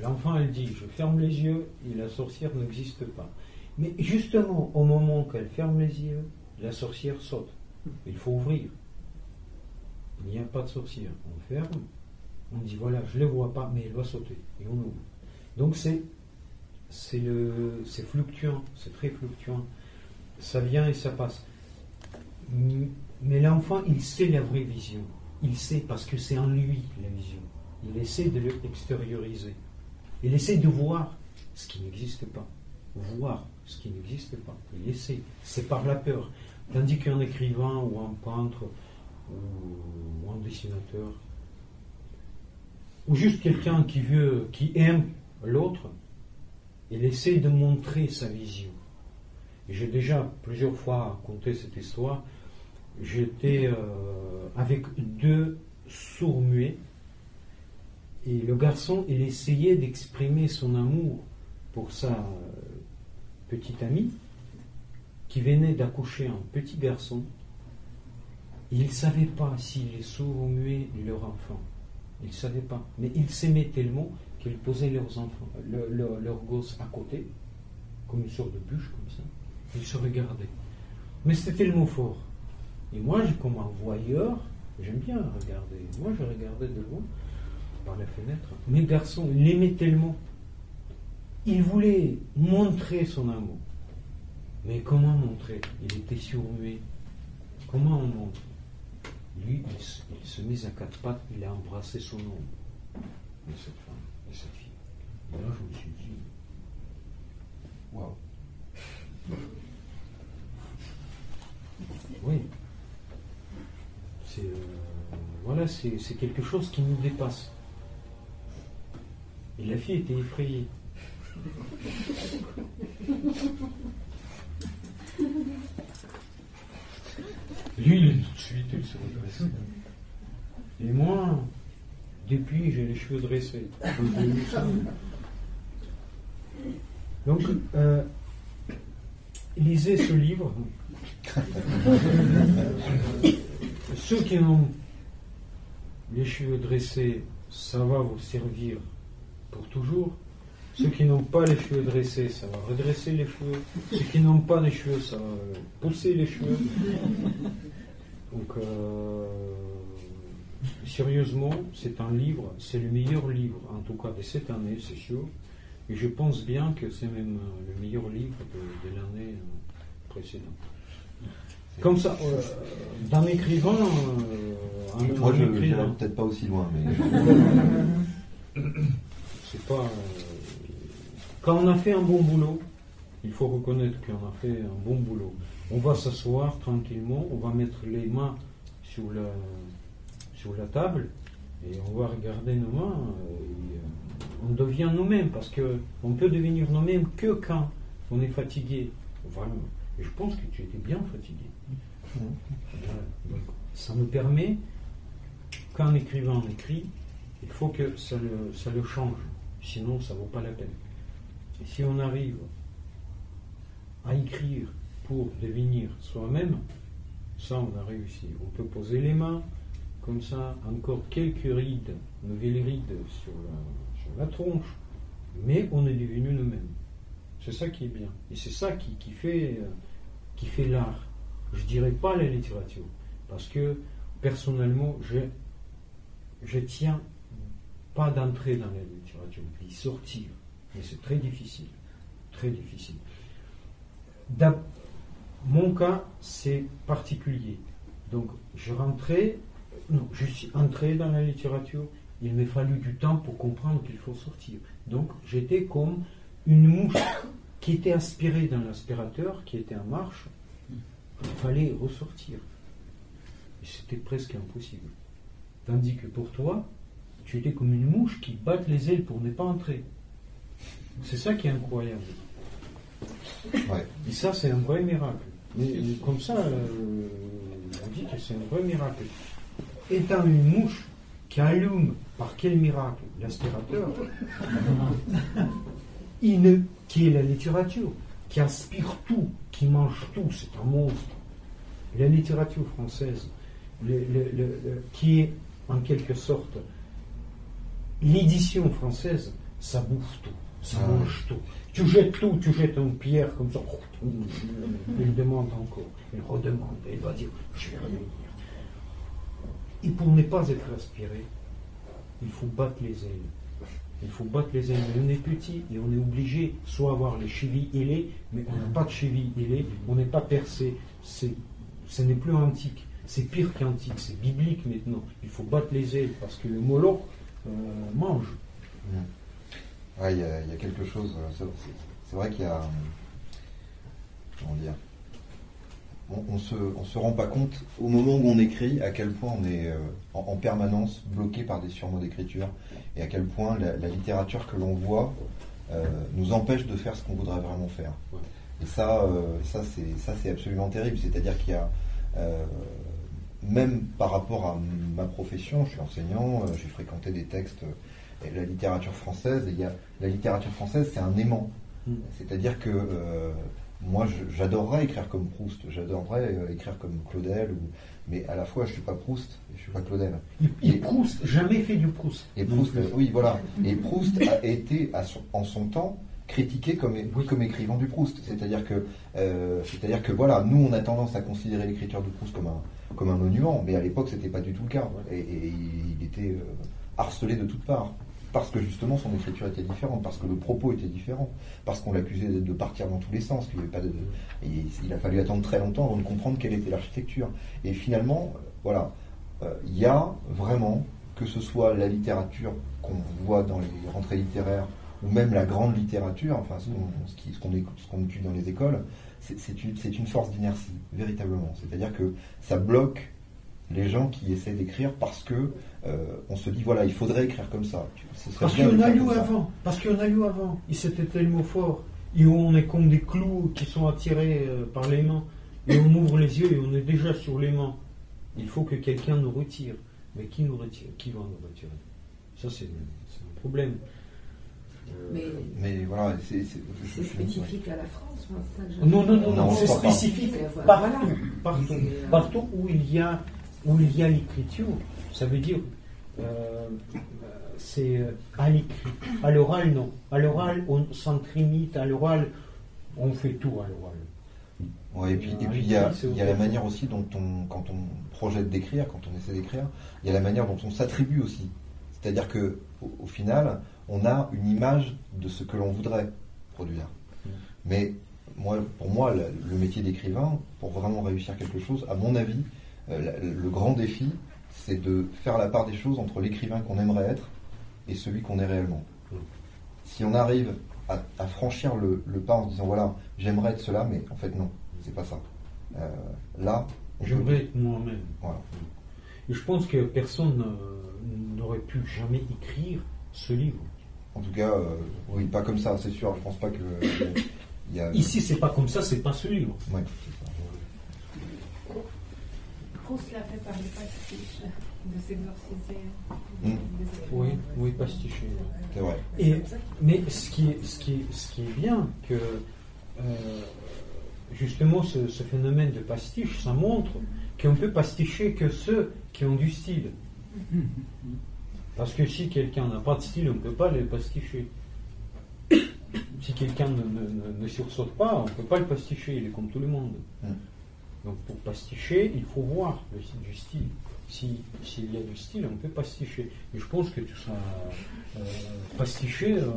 L'enfant, elle dit, je ferme les yeux et la sorcière n'existe pas. Mais justement, au moment qu'elle ferme les yeux, la sorcière saute. Il faut ouvrir. Il n'y a pas de sorcière. On ferme, on dit voilà, je ne le vois pas, mais elle va sauter. Et on ouvre. Donc c'est fluctuant, c'est très fluctuant. Ça vient et ça passe. Mais l'enfant, il sait la vraie vision. Il sait parce que c'est en lui la vision. Il essaie de l'extérioriser. Il essaie de voir ce qui n'existe pas. Voir ce qui n'existe pas. Il essaie. C'est par la peur. Tandis qu'un écrivain ou un peintre ou un dessinateur ou juste quelqu'un qui veut, qui aime l'autre, il essaie de montrer sa vision. J'ai déjà plusieurs fois raconté cette histoire j'étais euh, avec deux sourds-muets. Et le garçon, il essayait d'exprimer son amour pour sa petite amie qui venait d'accoucher un petit garçon. il ne savait pas si les sourds muets leur enfant. Il ne savait pas. Mais ils s'aimaient tellement qu'ils posaient leurs enfants, leurs gosses à côté, comme une sorte de bûche, comme ça. Ils se regardaient. Mais c'était tellement fort. Et moi, comme un voyeur, j'aime bien regarder. Moi, je regardais de loin, par la fenêtre. Mes garçons l'aimaient tellement. Il voulait montrer son amour. Mais comment montrer? Il était surmué. Comment on montre? Lui, il, se met à quatre pattes, il a embrassé son ombre. Et cette femme, et cette fille. Et là, je me suis dit, waouh. Oui c'est euh, voilà, c'est quelque chose qui nous dépasse. Et la fille était effrayée. Lui, il est tout de suite, il se redresse. Et moi, depuis, j'ai les cheveux dressés. Donc, euh, lisez ce livre. Ceux qui ont les cheveux dressés, ça va vous servir pour toujours. Ceux qui n'ont pas les cheveux dressés, ça va redresser les cheveux. Ceux qui n'ont pas les cheveux, ça va pousser les cheveux. Donc, euh, sérieusement, c'est un livre, c'est le meilleur livre, en tout cas de cette année, c'est sûr. Et je pense bien que c'est même euh, le meilleur livre de, de l'année euh, précédente. Comme ça, euh, d'un écrivain, euh, un, Moi, un je écrivain, peut-être pas aussi loin, mais c'est pas. quand on a fait un bon boulot, il faut reconnaître qu'on a fait un bon boulot. On va s'asseoir tranquillement, on va mettre les mains sur la, sur la table et on va regarder nos mains. et, on devient nous-mêmes parce que on peut devenir nous-mêmes que quand on est fatigué. Vraiment. Et je pense que tu étais bien fatigué. Voilà. Ça nous permet, quand un écrivain écrit, il faut que ça le, ça le change. Sinon, ça ne vaut pas la peine. Et si on arrive à écrire pour devenir soi-même, ça, on a réussi. On peut poser les mains, comme ça, encore quelques rides, nouvelles rides sur la, la tronche, mais on est devenu nous-mêmes. C'est ça qui est bien. Et c'est ça qui, fait, euh, qui fait l'art. Je dirais pas la littérature, parce que personnellement, je, je tiens pas d'entrer dans la littérature, d'y sortir. Mais c'est très difficile. Très difficile. Mon cas, c'est particulier. Donc, je rentrais, non, je suis entré dans la littérature. Il m'a fallu du temps pour comprendre qu'il faut sortir. Donc, j'étais comme une mouche qui était aspirée dans l'aspirateur, qui était en marche. Il fallait ressortir. Et c'était presque impossible. Tandis que pour toi, tu étais comme une mouche qui batte les ailes pour ne pas entrer. C'est ça qui est incroyable. ouais. Et ça, c'est un vrai miracle. Mais, mais comme ça, euh, on dit que c'est un vrai miracle. Étant une mouche qui allume, par quel miracle, l'aspirateur, qui est la littérature, qui aspire tout, qui mange tout, c'est un monstre. La littérature française, le- le- le- le- qui est en quelque sorte l'édition française, ça bouffe tout, ça Ah. mange tout. Tu jettes tout, tu jettes une pierre comme ça, il demande encore, il redemande, et il va dire, je vais revenir. Et pour ne pas être aspiré, il faut battre les ailes. Il faut battre les ailes. Mais on est petit et on est obligé soit avoir les chevilles ailées, mais on n'a pas de chevilles ailées, on n'est pas percé. Ce n'est plus antique. C'est pire qu'antique, c'est biblique maintenant. Il faut battre les ailes parce que le moloch euh, mange. Y, a il y a quelque chose. euh, c'est vrai qu'il y a. euh, Comment dire On, on se, on se rend pas compte au moment où on écrit à quel point on est euh, en, en permanence bloqué par des surmots d'écriture et à quel point la, la littérature que l'on voit euh, nous empêche de faire ce qu'on voudrait vraiment faire. Ouais. Et ça, euh, ça c'est ça c'est absolument terrible. C'est-à-dire qu'il y a même par rapport à ma profession, je suis enseignant, j'ai fréquenté des textes et la littérature française. Et il y a la littérature française, c'est un aimant. Mm. C'est-à-dire que moi, j'adorerais écrire comme Proust, j'adorerais euh, écrire comme Claudel, ou- mais à la fois, je suis pas Proust, et je suis pas Claudel. Et- Proust, jamais fait du Proust. Et Proust, euh, oui, voilà. Et Proust a été à son- en son temps critiqué comme, Oui. comme écrivant du Proust. C'est-à-dire que, euh, c'est-à-dire que voilà, nous on a tendance à considérer l'écriture de Proust comme un, comme un monument, mais à l'époque c'était pas du tout le cas. Et, et il, il était euh, harcelé de toutes parts. Parce que justement son écriture était différente, parce que le propos était différent, parce qu'on l'accusait de, partir dans tous les sens, il a fallu attendre très longtemps avant de comprendre quelle était l'architecture. Et finalement, euh, voilà, euh, il y a vraiment, que ce soit la littérature qu'on voit dans les rentrées littéraires, ou même la grande littérature, enfin ce qu'on étudie dans les écoles, c'est une force d'inertie, véritablement. C'est-à-dire que ça bloque les gens qui essaient d'écrire parce que euh, on se dit voilà, il faudrait écrire comme ça. Ce serait Parce bien qu'on a d'écrire lu avant. Parce qu'on a lu avant. Et c'était tellement fort. et où on est comme des clous qui sont attirés euh, par les mains, et on ouvre les yeux et on est déjà sur les mains. Il faut que quelqu'un nous retire. Mais qui nous retire? Qui va nous retirer? Ça, c'est un problème. Mais, mais, voilà, c'est spécifique à la France. non, non, non, non c'est spécifique partout, partout, partout où il y a où il y a l'écriture. Ça veut dire euh, c'est euh, à l'écrit. À l'oral, non. À l'oral, on s'entrimite. À l'oral, on fait tout à l'oral. Ouais, et puis il y, a, y a la manière aussi dont on, quand on projette d'écrire, quand on essaie d'écrire, il y a la manière dont on s'attribue aussi. C'est-à-dire que au, final, on a une image de ce que l'on voudrait produire. Mm. Mais moi, pour moi, le, métier d'écrivain, pour vraiment réussir quelque chose, à mon avis, le grand défi, c'est de faire la part des choses entre l'écrivain qu'on aimerait être et celui qu'on est réellement. Si on arrive à, franchir le, pas en disant voilà, j'aimerais être cela, mais en fait non, c'est pas ça. Euh, là, j'aimerais être moi-même. Et je pense que personne n'aurait pu jamais écrire ce livre. En tout cas, euh, oui, pas comme ça, c'est sûr. Je pense pas que. y a... Ici, c'est pas comme ça, c'est pas ce livre. Ouais, cela fait par les pastiches de s'exorciser. Hmm. Oui, oui, pasticher. C'est vrai. Et, mais ce qui, est, ce, qui ce qui est bien, que euh, justement ce, phénomène de pastiche, ça montre qu'on peut pasticher que ceux qui ont du style. Parce que si quelqu'un n'a pas de style, on ne peut pas le pasticher. Si quelqu'un ne, ne, sursaute pas, on ne peut pas le pasticher, il est comme tout le monde. Hmm. Donc pour pasticher, il faut voir le, du style. S'il y a du style, on peut pasticher. Et je pense que tout ça, euh, pasticher. Euh,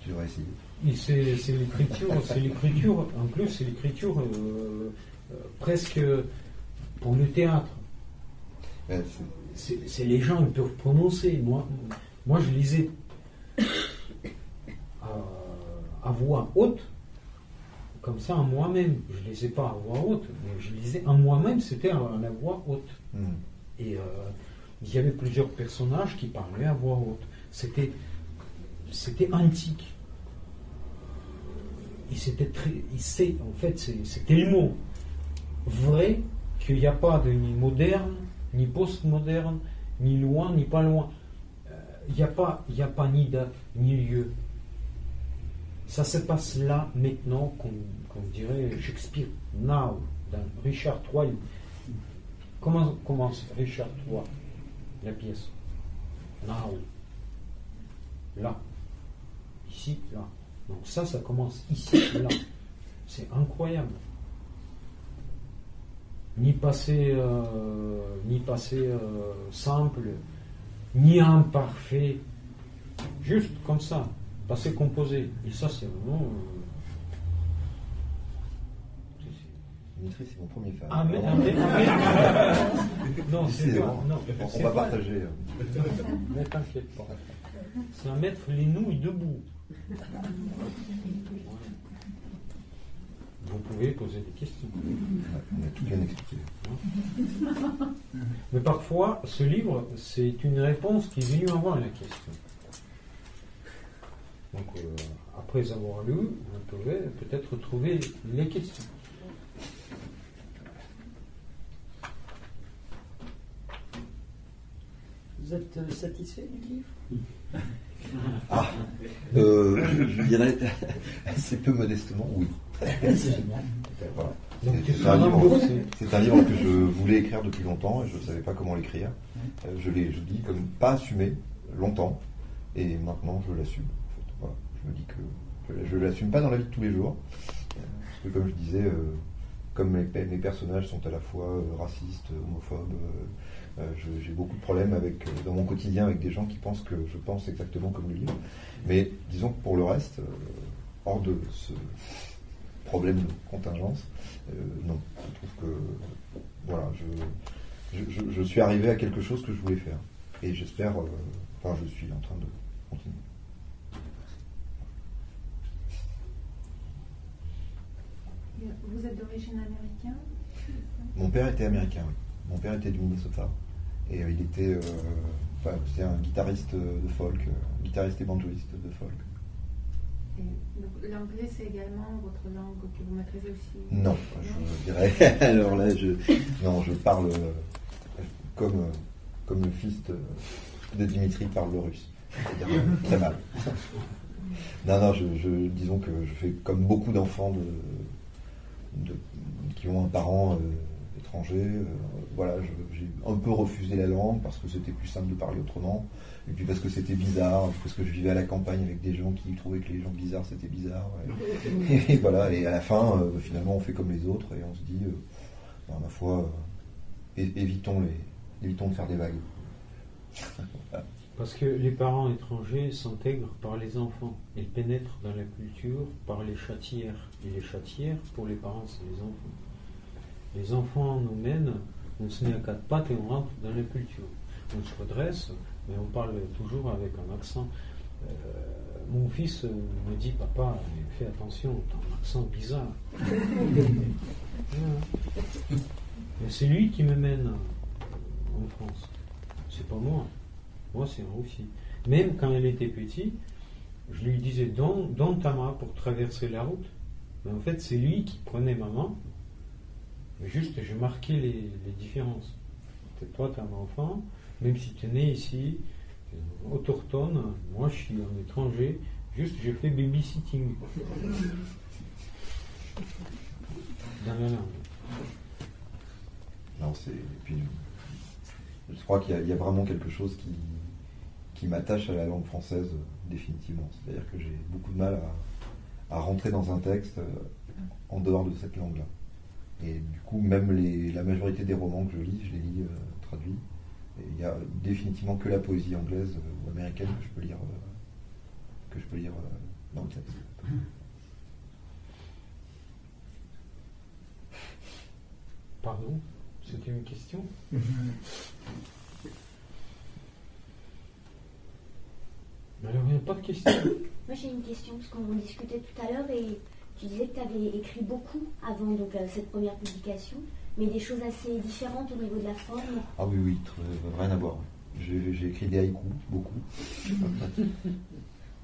tu vas essayer. C'est l'écriture, c'est l'écriture, en plus c'est l'écriture euh, presque pour le théâtre. C'est les gens qui peuvent prononcer. Moi, moi je lisais à voix haute comme ça en moi-même. Je ne lisais pas à voix haute, mais je lisais en moi-même, c'était à la voix haute. Hmm. Et euh, il y avait plusieurs personnages qui parlaient à voix haute. C'était, c'était antique. Et c'était très. en fait, c'était le mot. Vrai qu'il n'y a pas de ni moderne, ni post-moderne, ni loin, ni pas loin. Euh, il n'y a, pas, a pas ni date, ni lieu. Ça se passe là, maintenant, comme, dirait Shakespeare, now, dans Richard III. Comment commence Richard III, la pièce? Now. Là. Ici, là. Donc ça, ça commence ici, là. C'est incroyable. Ni passé, euh, ni passé euh, simple, ni imparfait. Juste comme ça. Passé composé. Et ça, c'est vraiment. Euh, Dimitri, c'est mon premier fan. Ah, mais, ah, mais, ah, non, c'est bon. Non, on va partager. Mais t'inquiète pas. C'est à mettre les nouilles debout. Vous pouvez poser des questions. on a tout bien expliqué. Mais parfois, ce livre, c'est une réponse qui est venue avant la question. Donc, euh, après avoir lu, vous pouvez peut-être trouver les questions. Vous êtes euh, satisfait du livre? Ah, euh, en a assez peu modestement, oui. C'est un, livre que je voulais écrire depuis longtemps et je ne savais pas comment l'écrire. Je l'ai, je dis, comme pas assumé longtemps et maintenant je l'assume je me dis que je ne l'assume pas dans la vie de tous les jours. Parce que comme je disais, euh, comme mes, personnages sont à la fois euh, racistes, homophobes, euh, j'ai beaucoup de problèmes avec, dans mon quotidien avec des gens qui pensent que je pense exactement comme le livre. Mais disons que pour le reste, hors de ce problème de contingence, non. Je trouve que voilà, je, suis arrivé à quelque chose que je voulais faire. Et j'espère, enfin je suis en train de continuer. Vous êtes d'origine américaine? Mon père était américain, oui. Mon père était du Minnesota. Et il était, enfin, c'était un guitariste de folk, guitariste et banjoiste de folk. L'anglais, c'est également votre langue que vous maîtrisez aussi? Non, je dirais. Alors là, je, non, je parle comme, comme le fils de, Dimitri parle le russe. C'est-à-dire très mal. Non, non, je, disons que je fais comme beaucoup d'enfants de, qui ont un parent euh, étranger. Euh, voilà, j'ai un peu refusé la langue parce que c'était plus simple de parler autrement. Et puis parce que c'était bizarre, parce que je vivais à la campagne avec des gens qui trouvaient que les gens bizarres c'était bizarre. Et, voilà, et à la fin, euh, finalement, on fait comme les autres et on se dit, ben, ma foi, évitons, les, évitons de faire des vagues. Parce que les parents étrangers s'intègrent par les enfants. Ils pénètrent dans la culture par les chatières. Et les chatières, pour les parents, c'est les enfants. Les enfants nous mènent, on se met à quatre pattes et on rentre dans la culture. On se redresse, mais on parle toujours avec un accent. Euh, mon fils me dit Papa, fais attention, t'as un accent bizarre. c'est lui qui me mène en France. C'est pas moi. Moi, c'est aussi. Même quand elle était petite, je lui disais Donne, ta main pour traverser la route. Mais en fait, c'est lui qui prenait ma main. Juste, je marquais les, différences. toi, tu as un enfant, même si tu es né ici, autochtone, moi je suis un étranger, juste je fais babysitting. Dans la langue. Non, c'est. Puis, je crois qu'il y, a vraiment quelque chose qui, qui m'attache à la langue française définitivement. C'est-à-dire que j'ai beaucoup de mal à, rentrer dans un texte euh, en dehors de cette langue-là. Et du coup, même la majorité des romans que je lis, je les lis euh, traduits. Il n'y a définitivement que la poésie anglaise euh, ou américaine que je peux lire, que je peux lire dans le texte. Pardon? C'était une question? Alors, il n'y a pas de question. Moi, j'ai une question, parce qu'on discutait tout à l'heure et tu disais que tu avais écrit beaucoup avant donc, euh, cette première publication, mais des choses assez différentes au niveau de la forme. Ah oui, oui, rien à voir. J'ai écrit des haïkus, beaucoup.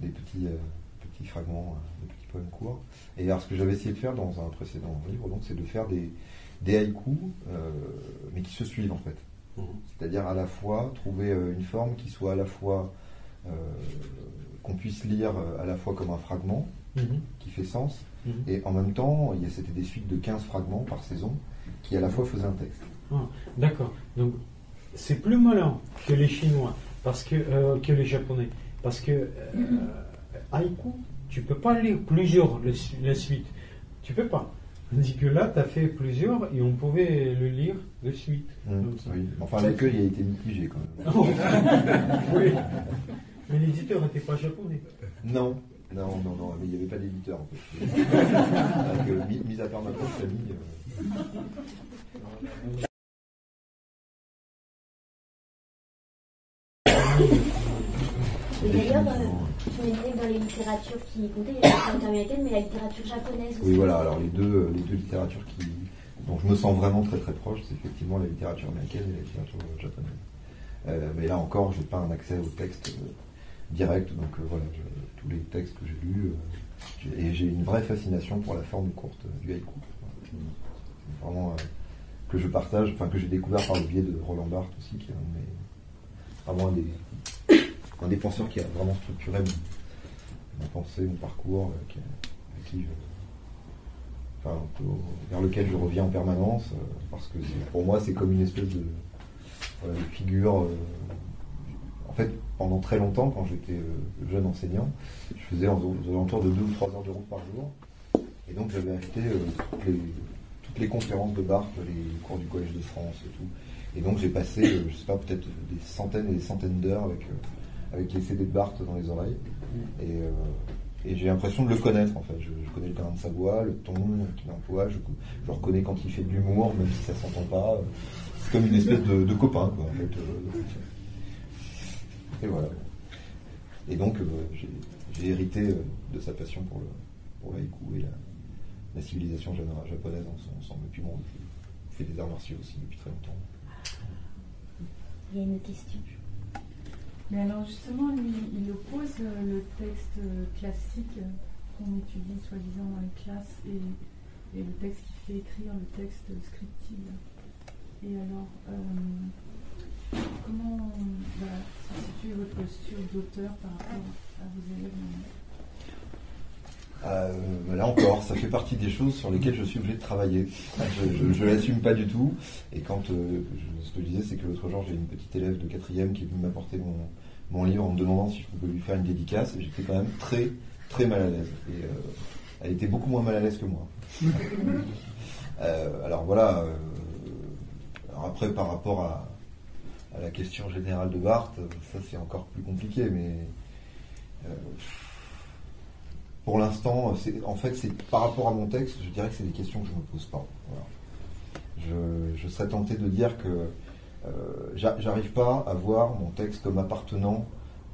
des petits, euh, petits fragments, euh, des petits poèmes courts. Et alors, ce que j'avais essayé de faire dans un précédent livre, c'est de faire des, des haïkus, mais qui se suivent en fait. Mhm. C'est-à-dire à la fois trouver une forme qui soit à la fois euh, qu'on puisse lire euh, à la fois comme un fragment mhm. qui fait sens, mhm. et en même temps, c'était des suites de 15 fragments par saison qui à la fois faisaient un texte. Ah, d'accord. Donc c'est plus malin que les Chinois, parce que, euh, que les Japonais. Parce que haïku, tu peux pas lire plusieurs la suite. Tu peux pas. Tandis que là, tu as fait plusieurs et on pouvait le lire de suite. Mmh, oui. Enfin, l'accueil a été mitigé quand même. oui. Mais l'éditeur n'était pas japonais. Non, non, non, non, mais il n'y avait pas d'éditeur en fait. Donc, mis, mis, à part ma propre famille. Et d'ailleurs, euh, tu que dans les littératures qui comptaient, la littérature américaine, mais la littérature japonaise aussi. Oui, voilà, alors les deux, euh, les deux littératures qui, dont je me sens vraiment très très proche, c'est effectivement la littérature américaine et la littérature japonaise. Euh, mais là encore, je n'ai pas un accès au texte direct. Donc euh, voilà, tous les textes que j'ai lus, euh, et j'ai une vraie fascination pour la forme courte du haïku. Vraiment que je partage, enfin que j'ai découvert par le biais de Roland Barthes aussi, qui est un, vraiment un des, penseurs qui a vraiment structuré mon, pensée, mon parcours, qui, vers lequel je reviens en permanence, parce que pour moi c'est comme une espèce de, figure en fait, pendant très longtemps, quand j'étais euh, jeune enseignant, je faisais aux alentours de 2 ou 3 heures de route par jour. Et donc j'avais acheté euh, toutes, les, conférences de Barthes, les cours du Collège de France et tout. Et donc j'ai passé, euh, je sais pas, peut-être des centaines et des centaines d'heures avec, avec les CD de Barthes dans les oreilles. Et, j'ai l'impression de le connaître en fait. Je, connais le terrain de sa voix, le ton qu'il emploie, je, je, reconnais quand il fait de l'humour, même si ça s'entend pas. C'est comme une espèce de, copain quoi, en fait. Et voilà. Et donc, euh, j'ai hérité euh, de sa passion pour le pour l'haïku et la, civilisation japonaise en son ensemble. Et puis bon, on fait des arts martiaux aussi depuis très longtemps. Il y a une question. Mais alors justement, lui, il oppose euh, le texte classique qu'on étudie soi-disant dans les classes et, et le texte qui fait écrire le texte scriptive. Et alors, euh, comment voilà, se situe votre posture d'auteur par rapport à vos élèves Euh, là encore, ça fait partie des choses sur lesquelles je suis obligé de travailler. Je ne l'assume pas du tout. Et quand euh, je- ce que je disais, c'est que l'autre jour, j'ai une petite élève de quatrième qui est venue m'apporter mon, mon livre en me demandant si je pouvais lui faire une dédicace. Et j'étais quand même très, très mal à l'aise. Et euh, elle était beaucoup moins mal à l'aise que moi. Euh, alors voilà. euh, alors après, par rapport à, à la question générale de Barthes, ça c'est encore plus compliqué, mais. euh, pour l'instant, en fait, c'est par rapport à mon texte, je dirais que c'est des questions que je ne me pose pas. Je, serais tenté de dire que euh, j'a- j'arrive pas à voir mon texte comme appartenant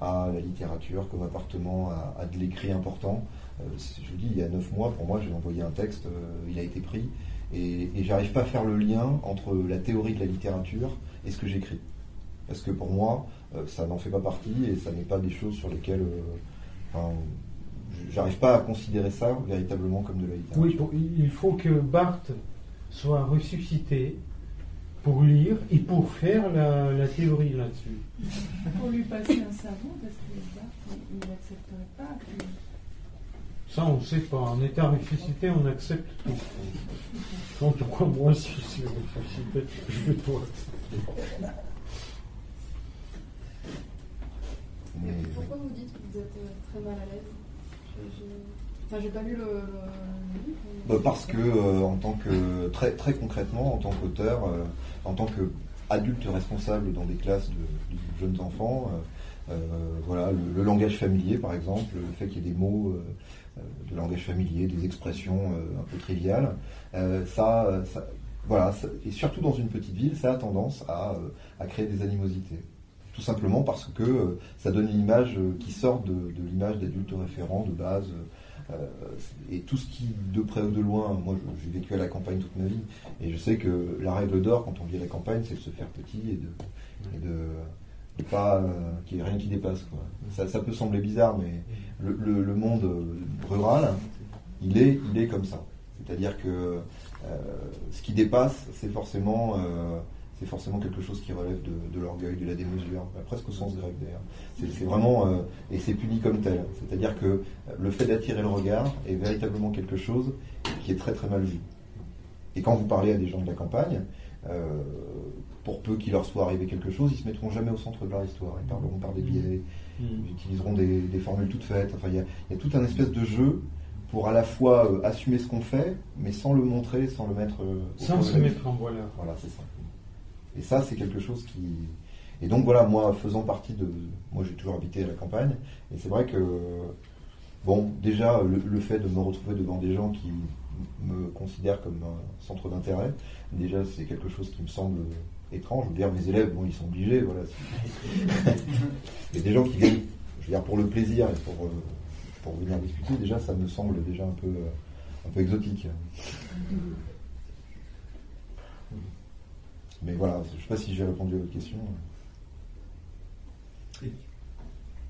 à la littérature, comme appartenant à, de l'écrit important. Euh, je vous dis, il y a neuf mois, pour moi, j'ai envoyé un texte, il a été pris, et, et j'arrive pas à faire le lien entre la théorie de la littérature et ce que j'écris. Parce que pour moi, euh, ça n'en fait pas partie et ça n'est pas des choses sur lesquelles. euh, enfin, J'arrive pas à considérer ça véritablement comme de la littérature. Oui, pour- il faut que Barthes soit ressuscité pour lire et pour faire la, la théorie là-dessus. Pour lui passer un savon, parce que Barthes, il n'accepterait pas que. Ça, on ne sait pas. En état ressuscité, on accepte tout. En tout cas, moi, si je suis ressuscité, je vais tout accepter. Mais- Pourquoi vous dites que vous êtes euh, très mal à l'aise Je- je- Enfin, j'ai pas lu le, livre. Bah, parce que, euh, en tant que très, très concrètement, en tant qu'auteur, euh, en tant qu'adulte responsable dans des classes de, de jeunes enfants, euh, voilà, le, le langage familier, par exemple, le fait qu'il y ait des mots de langage familier, des expressions un peu triviales, ça, ça- voilà, ça- et surtout dans une petite ville, ça a tendance à, à créer des animosités. Tout simplement parce que euh, ça donne une image euh, qui sort de, l'image d'adulte référent de base. euh, et tout ce qui, de près ou de loin, moi j'ai vécu à la campagne toute ma vie, et je sais que la règle d'or quand on vit à la campagne, c'est de se faire petit et de, et de, pas qu'il n'y ait rien qui dépasse. Ça, peut sembler bizarre, mais le, monde rural, il est, il est comme ça. C'est-à-dire que ce qui dépasse, c'est forcément, c'est forcément quelque chose qui relève de, de l'orgueil, de la démesure, presque au sens grec d'ailleurs. C'est, vraiment, euh, et c'est puni comme tel. C'est-à-dire que euh, le fait d'attirer le regard est véritablement quelque chose qui est très très mal vu. Et quand vous parlez à des gens de la campagne, euh, pour peu qu'il leur soit arrivé quelque chose, ils se mettront jamais au centre de leur histoire. Ils parleront par des biais, ils utiliseront des, des formules toutes faites. Enfin, il y a, il y a tout un espèce de jeu pour à la fois euh, assumer ce qu'on fait, mais sans le montrer, sans le mettre. Sans se mettre en valeur. Voilà, c'est ça. Et ça, c'est quelque chose qui. Et donc voilà, moi, faisant partie de. Moi, j'ai toujours habité à la campagne, et c'est vrai que. Bon, déjà, le, le fait de me retrouver devant des gens qui me considèrent comme un centre d'intérêt, déjà, c'est quelque chose qui me semble étrange. Je veux dire, mes élèves, bon, ils sont obligés, voilà. Mais des gens qui viennent, je veux dire, pour le plaisir et pour, euh, pour venir discuter, déjà, ça me semble déjà un peu, un peu exotique. Mais voilà, je ne sais pas si j'ai répondu à votre question.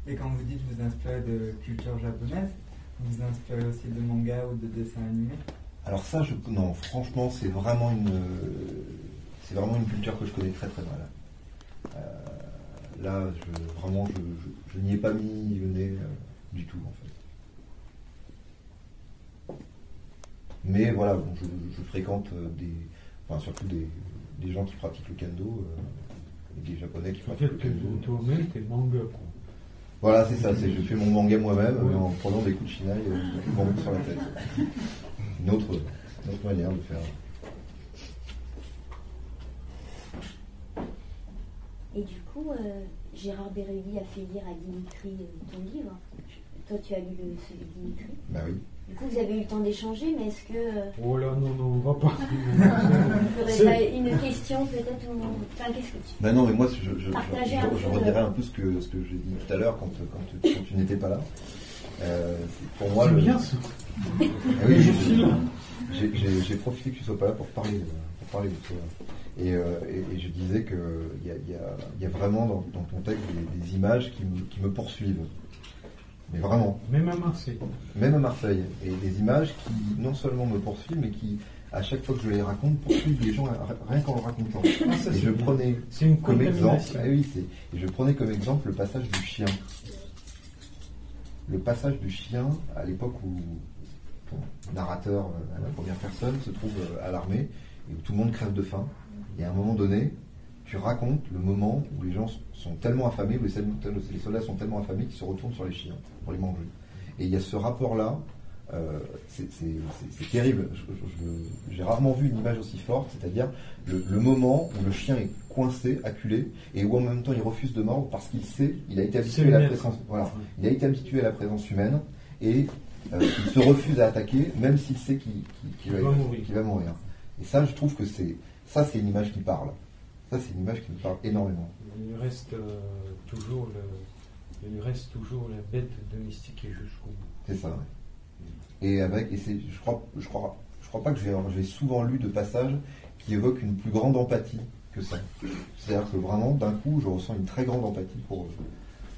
Et quand vous dites vous inspirez de culture japonaise, vous vous inspirez aussi de manga ou de dessins animés? Alors ça, je, non, franchement, c'est vraiment une, c'est vraiment une culture que je connais très très mal. Euh, là, je, vraiment, je, je- je n'y ai pas mis le nez euh, du tout en fait. Mais voilà, bon, je, je fréquente euh, des, enfin surtout des, des gens qui pratiquent le kendo, euh, et des japonais qui En pratiquent fait, le kendo. toi-même, t'es manga, quoi. Voilà, c'est ça, c'est je fais mon manga moi-même Ouais. euh, en prenant des coups de chinaille euh, sur la tête. Une autre, une autre manière de faire. Et du coup, euh, Gérard Bérévy a fait lire à Dimitri euh, ton livre. Toi, tu as lu le, celui de Dimitri? Bah oui. Du coup, vous avez eu le temps d'échanger, mais est-ce que euh, Oh là, non, non, on va pas. une question peut-être ou... Enfin, qu'est-ce que tu... Bah non, mais moi, je, je, je, Partagez je- un je peu un ce que, ce que j'ai dit tout à l'heure quand, quand, tu- quand tu n'étais pas là. Euh, pour moi, le- bien ça. Ah oui, je j'ai- suis là. J'ai profité que tu sois pas là pour parler, de- pour parler de toi. Et, euh, et- et je disais qu'il y y, a, il y a vraiment dans, dans ton texte des, des images qui me, qui me poursuivent. Mais vraiment, Même à Marseille. même à Marseille. Et des images qui non seulement me poursuivent, mais qui, à chaque fois que je les raconte, poursuivent les gens rien qu'en le racontant. Ah, ça, Et je bien. prenais une comme exemple, ah oui, et je prenais comme exemple le passage du chien. Le passage du chien à l'époque où ton narrateur euh, à la première personne se trouve euh, à l'armée et où tout le monde crève de faim. Et à un moment donné, tu racontes le moment où les gens sont tellement affamés, où les soldats sont tellement affamés qu'ils se retournent sur les chiens pour les manger. Et il y a ce rapport-là, euh, c'est terrible. J'ai rarement vu une image aussi forte, c'est-à-dire le, le moment où le chien est coincé, acculé, et où en même temps il refuse de mordre parce qu'il sait, il a été habitué à la présence, voilà, il a été habitué à la présence humaine et euh, il se refuse à attaquer, même s'il sait qu'il qu'il- qu'il Il va va mourir. Et ça, je trouve que c'est ça, c'est une image qui parle. Ça, c'est une image qui me parle énormément. Il lui reste euh, toujours le, il lui reste toujours la bête domestiquée jusqu'au bout. C'est ça. ouais. Et avec, et c'est, je crois, je crois, je crois pas que j'ai, j'ai souvent lu de passages qui évoquent une plus grande empathie que ça. C'est-à-dire que vraiment, d'un coup, je ressens une très grande empathie pour,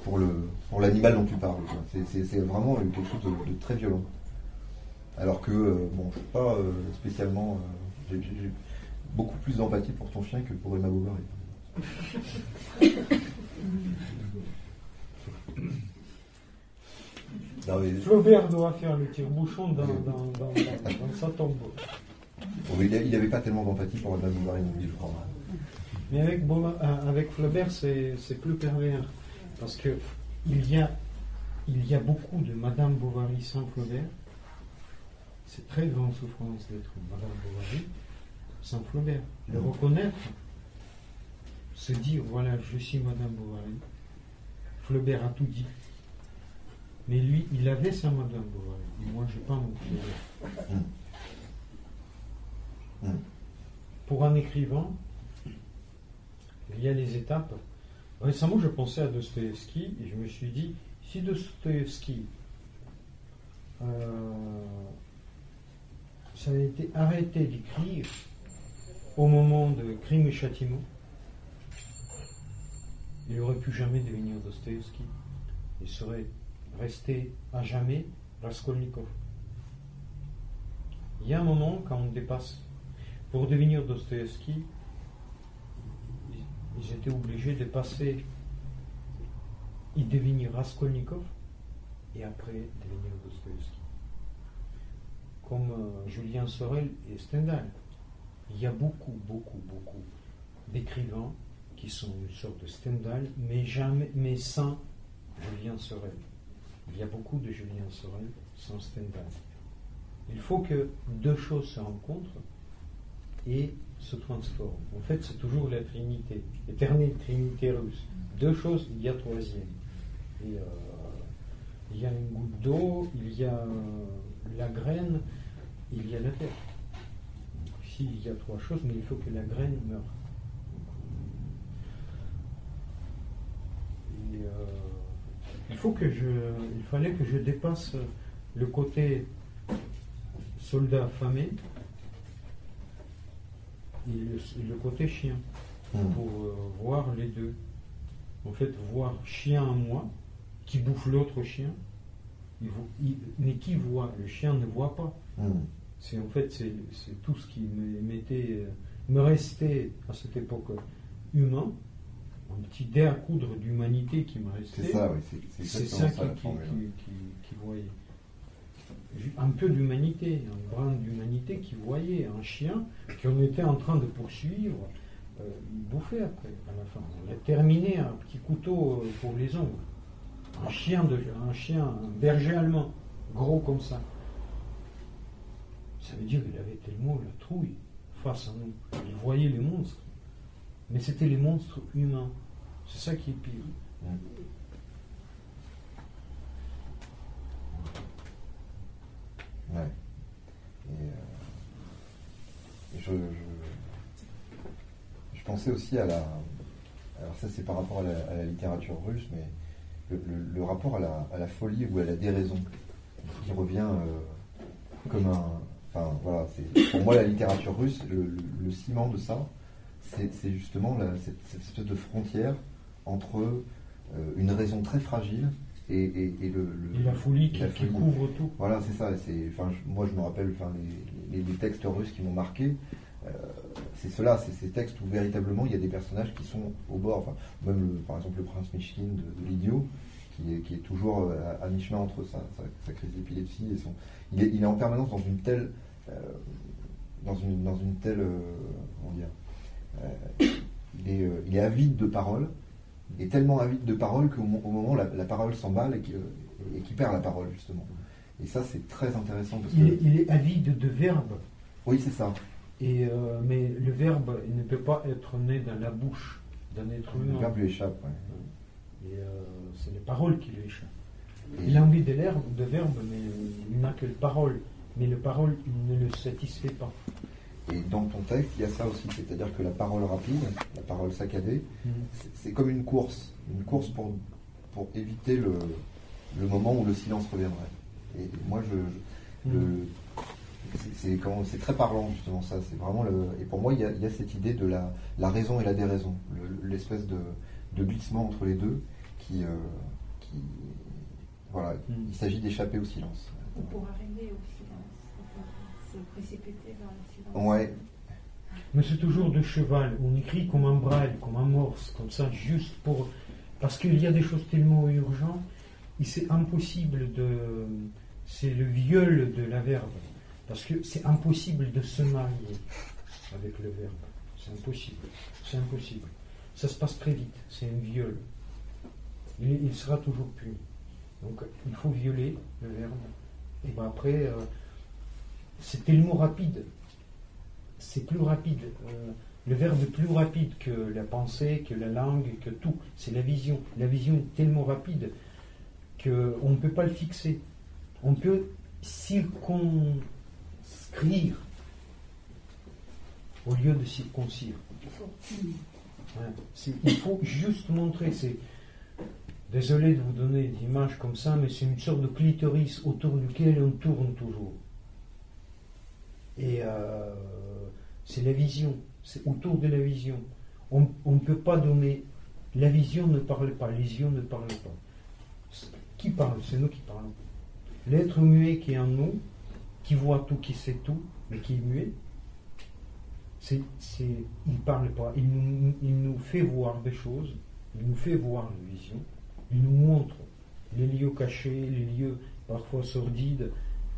pour le, pour l'animal dont tu parles. C'est, vraiment quelque chose de, de très violent. Alors que, euh, bon, je suis pas euh, spécialement, beaucoup plus d'empathie pour ton chien que pour Emma Bovary. Non, mais- Flaubert doit faire le tire-bouchon dans, dans, dans, dans- dans sa tombe. Bon, il n'avait pas tellement d'empathie pour Emma Bovary je crois. Mais avec, euh, avec Flaubert, c'est c'est plus pervers. Parce que il y, a, il y a beaucoup de Madame Bovary sans Flaubert. C'est très grande souffrance d'être Madame Bovary sans Flaubert. Le reconnaître, se dire voilà, je suis Madame Bovary. Flaubert a tout dit. Mais lui, il avait sa Madame Bovary. Moi, j'ai pas mon Flaubert. Mm. Mm. Pour un écrivain, il y a des étapes. Récemment, je pensais à Dostoevsky et je me suis dit, si Dostoevsky euh, ça avait été arrêté d'écrire au moment de Crime et Châtiment, il n'aurait pu jamais devenir Dostoevsky. Il serait resté à jamais Raskolnikov. Il y a un moment quand on dépasse. Pour devenir Dostoevsky, ils- ils étaient obligés de passer et devenir Raskolnikov et après devenir Dostoevsky. Comme euh, Julien Sorel et Stendhal. Il y a beaucoup, beaucoup, beaucoup d'écrivains qui sont une sorte de Stendhal, mais jamais, mais sans Julien Sorel. Il y a beaucoup de Julien Sorel sans Stendhal. Il faut que deux choses se rencontrent et se transforment. En fait, c'est toujours la Trinité, l'éternelle Trinité russe. Deux choses, il y a troisième. Euh, il y a une goutte d'eau, il y a la graine, il y a la terre. Il y a trois choses, mais il faut que la graine meure. Et, euh, il faut que je, il fallait que je dépasse le côté soldat affamé et le, le côté chien Mm. pour euh, voir les deux. En fait, voir chien à moi qui bouffe l'autre chien, il vo- il- mais qui voit Le chien ne voit pas. Mm. C'est en fait c'est tout ce qui me mettait, euh, me restait à cette époque humain, un petit dé à coudre d'humanité qui me restait. C'est ça, oui, c'est- ça ça, qui, qui, voyait. Un peu d'humanité, un brin d'humanité qui voyait un chien qu'on était en train de poursuivre, euh, il bouffait après, à la fin. On a terminé un petit couteau euh, pour les ongles. Un chien, de, un chien, un berger allemand, gros comme ça. Ça veut dire qu'il avait tellement la trouille face à nous. Il voyait les monstres, mais c'était les monstres humains. C'est ça qui est pire. Ouais. Euh, je, pensais aussi à la. Alors, ça, c'est par rapport à la, littérature russe, mais le, rapport à la, à la folie ou à la déraison qui revient euh, comme un. Enfin, voilà, pour moi, la littérature russe, le, le- le ciment de ça, c'est justement cette, espèce de frontière entre euh, une raison très fragile et, le, la folie qui, couvre tout. Voilà, c'est ça. Enfin, moi, je me rappelle enfin, les, textes russes qui m'ont marqué. Euh, c'est cela, c'est ces textes où véritablement il y a des personnages qui sont au bord. Enfin, même par exemple le prince Mishkin de, l'idiot, qui est, qui est, toujours euh, à, mi-chemin entre sa, crise d'épilepsie et son. Il est, il est, en permanence dans une telle. dans, une, dans une telle. comment dire euh, euh, il, est, avide de paroles, il est tellement avide de paroles qu'au au moment où la, parole s'emballe et qu'il perd la parole, justement. Et ça, c'est très intéressant. il, est, avide de verbes. Oui, c'est ça. Et, euh, mais le verbe il ne peut pas être né dans la bouche d'un être humain. Le verbe lui échappe, Et c'est les paroles qui lui échappent. Il a envie de, de verbe, mais il n'a que les paroles. Mais le parole, il ne le satisfait pas. Et dans ton texte, il y a ça aussi, c'est-à-dire que la parole rapide, la parole saccadée, mhm. c'est comme une course, une course pour, pour éviter le, le moment où le silence reviendrait. Et moi, je, mhm. c'est très parlant justement ça. C'est vraiment le, et pour moi, il y, a, il y a cette idée de la, la, raison et la déraison, l'espèce de, de, glissement entre les deux qui, euh, qui voilà, il s'agit d'échapper au silence. Ou pour arriver au silence, se précipiter vers le Ouais. Mais c'est toujours de cheval. On écrit comme un braille, comme un morse, comme ça, juste pour. Parce qu'il y a des choses tellement urgentes, et c'est impossible de. C'est le viol de la verbe. Parce que c'est impossible de se marier avec le verbe. C'est impossible. C'est impossible. Ça se passe très vite. C'est un viol. Il, sera toujours puni. Donc il faut violer le verbe. Et ben après, euh, c'est tellement rapide c'est plus rapide. Euh, le verbe est plus rapide que la pensée, que la langue, que tout. C'est la vision. La vision est tellement rapide qu'on ne peut pas le fixer. On peut circonscrire au lieu de circoncire. Il faut juste montrer. C'est désolé de vous donner des images comme ça, mais c'est une sorte de clitoris autour duquel on tourne toujours. Et euh, c'est la vision, c'est autour de la vision. On ne peut pas donner. La vision ne parle pas, les yeux ne parlent pas. Qui parle? C'est nous qui parlons. L'être muet qui est en nous, qui voit tout, qui sait tout, mais qui est muet, il ne parle pas. Il nous, il nous fait voir des choses, il nous fait voir la vision, il nous montre les lieux cachés, les lieux parfois sordides,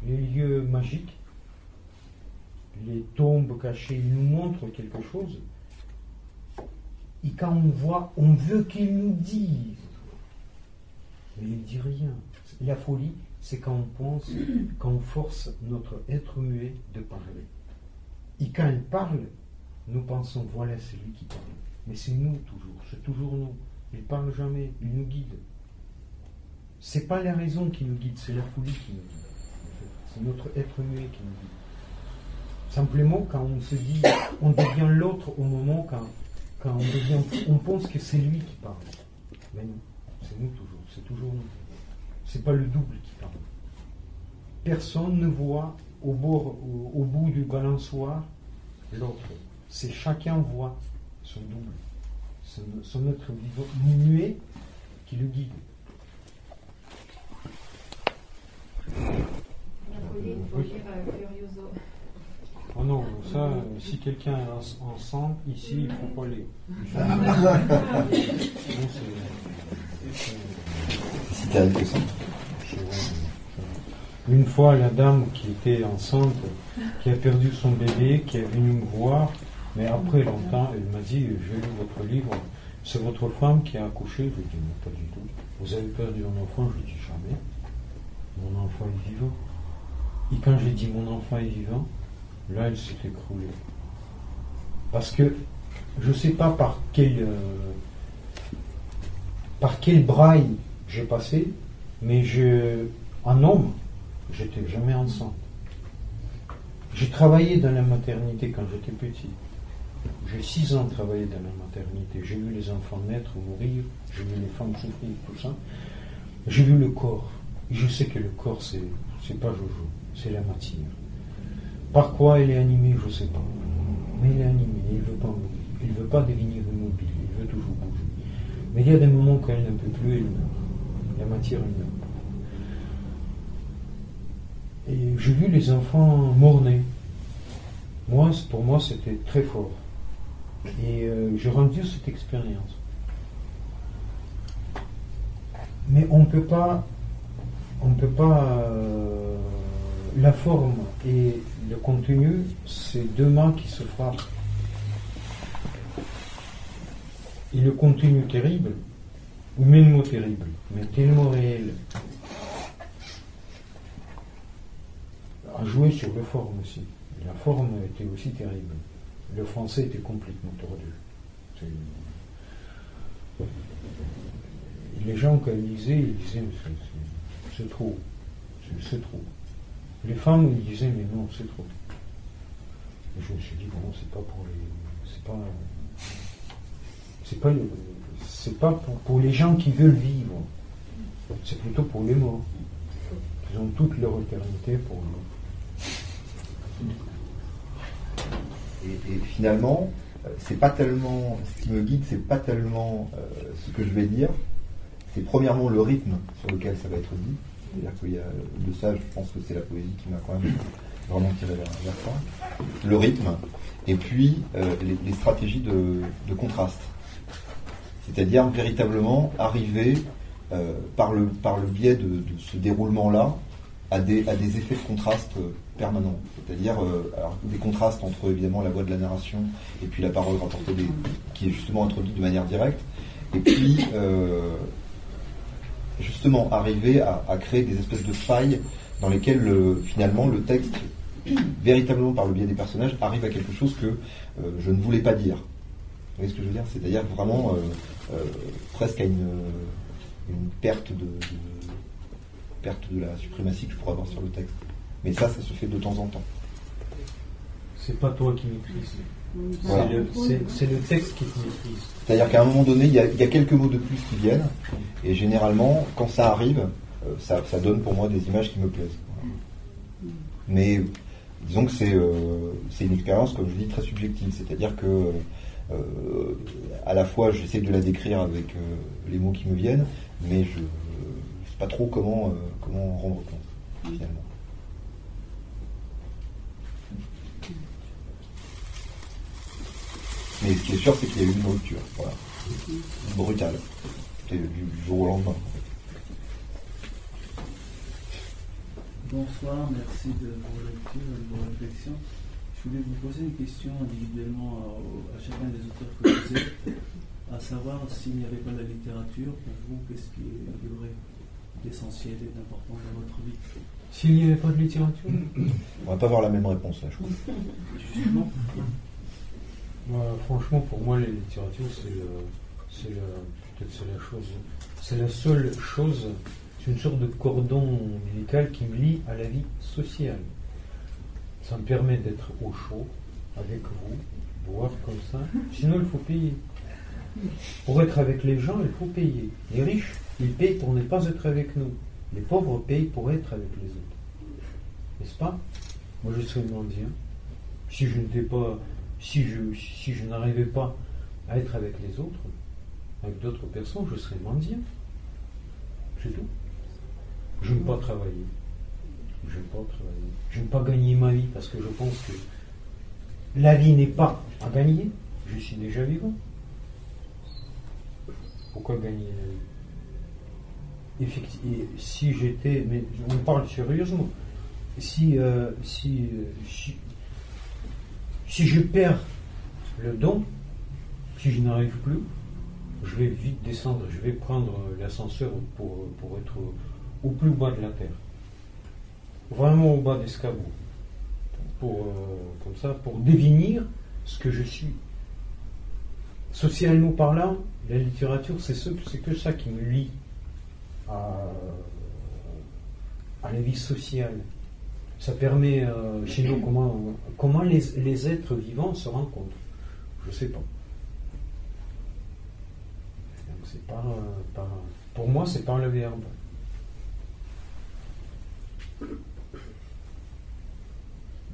les lieux magiques les tombes cachées, il nous montre quelque chose. Et quand on voit, on veut qu'il nous dise. Mais il ne dit rien. La folie, c'est quand on pense, quand on force notre être muet de parler. Et quand il parle, nous pensons, voilà, c'est lui qui parle. Mais c'est nous toujours, c'est toujours nous. Il parle jamais, il nous guide. C'est pas la raison qui nous guide, c'est la folie qui nous guide. C'est notre être muet qui nous guide. Simplement, quand on se dit, on devient l'autre au moment quand, quand on, devient, on pense que c'est lui qui parle. Mais non, c'est nous toujours, c'est toujours nous. C'est pas le double qui parle. Personne ne voit au, bord, au, bout du balançoire l'autre. C'est chacun voit son double, son, son être vivant, muet qui le guide. Oh non, ça, si quelqu'un est en sang, ici, il ne faut pas aller. Une fois, la dame qui était enceinte, qui a perdu son bébé, qui est venue me voir, mais après longtemps, elle m'a dit J'ai lu votre livre, c'est votre femme qui a accouché Je lui ai dit Non, pas du tout. Vous avez perdu un enfant Je lui ai dit Jamais. Mon enfant est vivant. Et quand j'ai dit Mon enfant est vivant, là, elle s'est écroulée. Parce que je ne sais pas par quel, euh, par quel braille j'ai passé, mais je, en homme, j'étais jamais enceinte. J'ai travaillé dans la maternité quand j'étais petit. J'ai six ans travaillé dans la maternité. J'ai vu les enfants naître, mourir, j'ai vu les femmes souffrir, tout ça. J'ai vu le corps. Je sais que le corps, c'est, c'est pas Jojo, c'est la matière. Par quoi il est animé, je ne sais pas. Mais il est animé, il ne veut pas mourir, il veut pas devenir immobile, il veut toujours bouger. Mais il y a des moments quand elle ne peut plus, elle meurt. La matière, elle meurt. Et j'ai vu les enfants morner. Moi, pour moi, c'était très fort. Et euh, j'ai rendu cette expérience. Mais on ne peut pas, on peut pas, euh, la forme et le contenu, c'est deux mains qui se frappent. Et le contenu terrible, ou même mot terrible, mais tellement réel, a joué sur la forme aussi. La forme était aussi terrible. Le français était complètement tordu. Les gens, quand ils lisaient, ils disaient c'est trop. C'est trop. Les femmes, ils disaient mais non, c'est trop. Je me suis dit, bon, c'est pas pour les. C'est pas. C'est pas, c'est pas pour, pour les gens qui veulent vivre. C'est plutôt pour les morts. Ils ont toute leur éternité pour nous. Et, finalement, euh, c'est pas tellement, ce qui me guide, c'est pas tellement euh, ce que je vais dire, c'est premièrement le rythme sur lequel ça va être dit. C'est-à-dire qu'il y a de ça, je pense que c'est la poésie qui m'a quand même vraiment tiré vers, ça. Le rythme, et puis euh, les, stratégies de, contraste. C'est-à-dire véritablement arriver par, le, par le biais de ce déroulement-là à des, à des effets de contraste permanent, c'est-à-dire euh, des contrastes entre évidemment la voix de la narration et puis la parole rapportée qui est justement introduite de manière directe, et puis euh, justement arriver à, créer des espèces de failles dans lesquelles finalement le texte, véritablement par le biais des personnages, arrive à quelque chose que euh, je ne voulais pas dire. Vous voyez ce que je veux dire? C'est-à-dire vraiment presque à une, une perte de, perte de la suprématie que je pourrais avoir sur le texte. Mais ça, ça se fait de temps en temps. C'est pas toi qui maîtrises. C'est le, texte qui te maîtrise. C'est-à-dire qu'à un moment donné, il y, a, quelques mots de plus qui viennent, et généralement, quand ça arrive, euh, ça, donne pour moi des images qui me plaisent. Mais disons que euh, c'est une expérience, comme je dis, très subjective. C'est-à-dire que euh, à la fois, j'essaie de la décrire avec les mots qui me viennent, mais je ne sais pas trop comment, comment en rendre compte, finalement. Mais ce qui est sûr, c'est qu'il y a eu une rupture. Voilà. Brutale. C'était du jour au lendemain. Bonsoir, merci de vos lectures et de vos réflexions. Je voulais vous poser une question individuellement à, chacun des auteurs que vous êtes, à savoir s'il n'y avait pas la littérature, pour vous, qu'est-ce qui y aurait d'essentiel et d'important dans votre vie? S'il n'y avait pas de littérature? On va pas avoir la même réponse là, je crois. Justement franchement, pour moi, la littérature, c'est peut-être la chose, c'est la seule chose, c'est une sorte de cordon médical qui me lie à la vie sociale. Ça me permet d'être au chaud avec vous, boire comme ça. Sinon, il faut payer. Pour être avec les gens, il faut payer. Les riches, ils payent pour ne pas être avec nous. Les pauvres payent pour être avec les autres. N'est-ce pas? Moi, je serais mendiant. Si je n'étais pas si je, si je n'arrivais pas à être avec les autres, avec d'autres personnes, je serais mendiant. C'est tout. Je n'aime pas travailler. Je n'aime pas travailler. Je n'aime pas gagner ma vie parce que je pense que la vie n'est pas à gagner. Je suis déjà vivant. Pourquoi gagner la vie? Effectivement, si j'étais, mais on parle sérieusement, si, euh, si, euh, si, si je perds le don, si je n'arrive plus, je vais vite descendre, je vais prendre l'ascenseur pour, pour être au, plus bas de la terre. Vraiment au bas d'escabeau. Pour, euh, comme ça, pour définir ce que je suis. Socialement parlant, la littérature, c'est ce, que ça qui me lie à, à la vie sociale ça permet, euh, chez nous, comment, comment les, êtres vivants se rencontrent. Je ne sais pas. c'est par, pour moi, c'est par le verbe.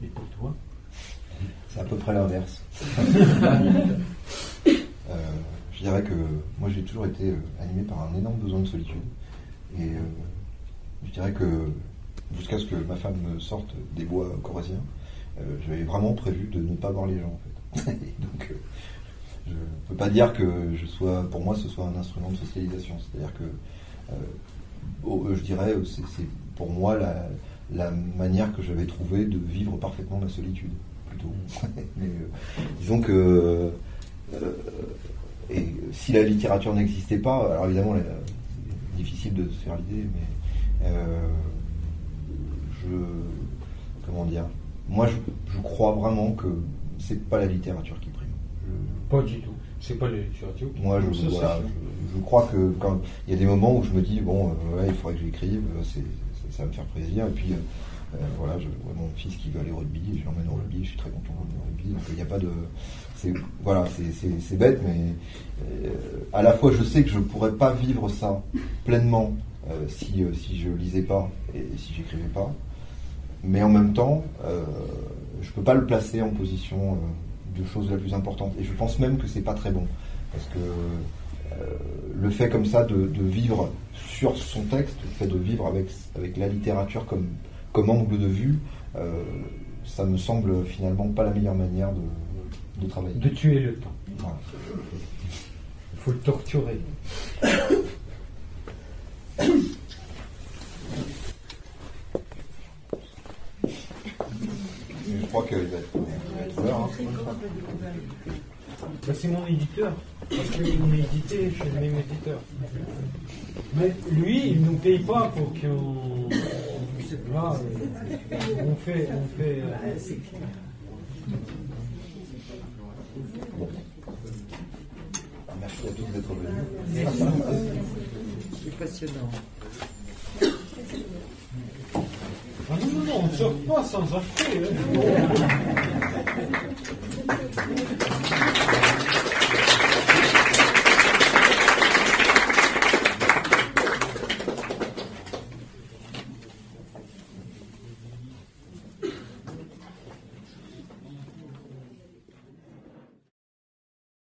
Et pour toi? C'est à peu près l'inverse. dirais que moi j'ai toujours été euh, animé par un énorme besoin de solitude. Et euh, je dirais que jusqu'à ce que ma femme me sorte des bois corréziens, euh, j'avais vraiment prévu de ne pas voir les gens en fait. Donc euh, je ne peux pas dire que je sois, pour moi ce soit un instrument de socialisation. C'est-à-dire que euh, je dirais c'est c'est pour moi la, la manière que j'avais trouvé de vivre parfaitement ma solitude plutôt. Mais, euh, disons que euh, et si la littérature n'existait pas, alors évidemment, c'est difficile de se faire l'idée, mais je, comment dire, moi, je, je crois vraiment que c'est pas la littérature qui prime. Je- Pas du tout. C'est pas la littérature. qui- moi, je, voilà, je, je crois que quand il y a des moments où je me dis bon, euh, ouais, il faudrait que j'écrive, euh, c'est, c'est- ça va me faire plaisir. Et puis euh, euh, voilà, je vois mon fils qui veut aller au rugby, et je l'emmène au rugby, je suis très content de au rugby. Donc il n'y a pas de, c'est voilà, c'est, c'est- c'est bête, mais euh, à la fois je sais que je pourrais pas vivre ça pleinement si si je lisais pas et si j'écrivais pas. Mais en même temps, euh, je peux pas le placer en position euh, de chose la plus importante. Et je pense même que c'est pas très bon. Parce que euh, le fait comme ça de, de vivre sur son texte, le fait de vivre avec, avec la littérature comme, comme angle de vue, euh, ça me semble finalement pas la meilleure manière de, de travailler. De tuer le temps. Voilà. Il faut le torturer. Mais je crois qu'il va être, il va être l'heure, c'est mon éditeur. Parce qu'il m'a édité chez le même éditeur. Mais lui, il ne nous paye pas pour qu'on. Là, euh, on fait. On fait euh, Merci à tous d'être venus. C'est passionnant. Non, non, non, on ne sort pas sans acheter. Hein.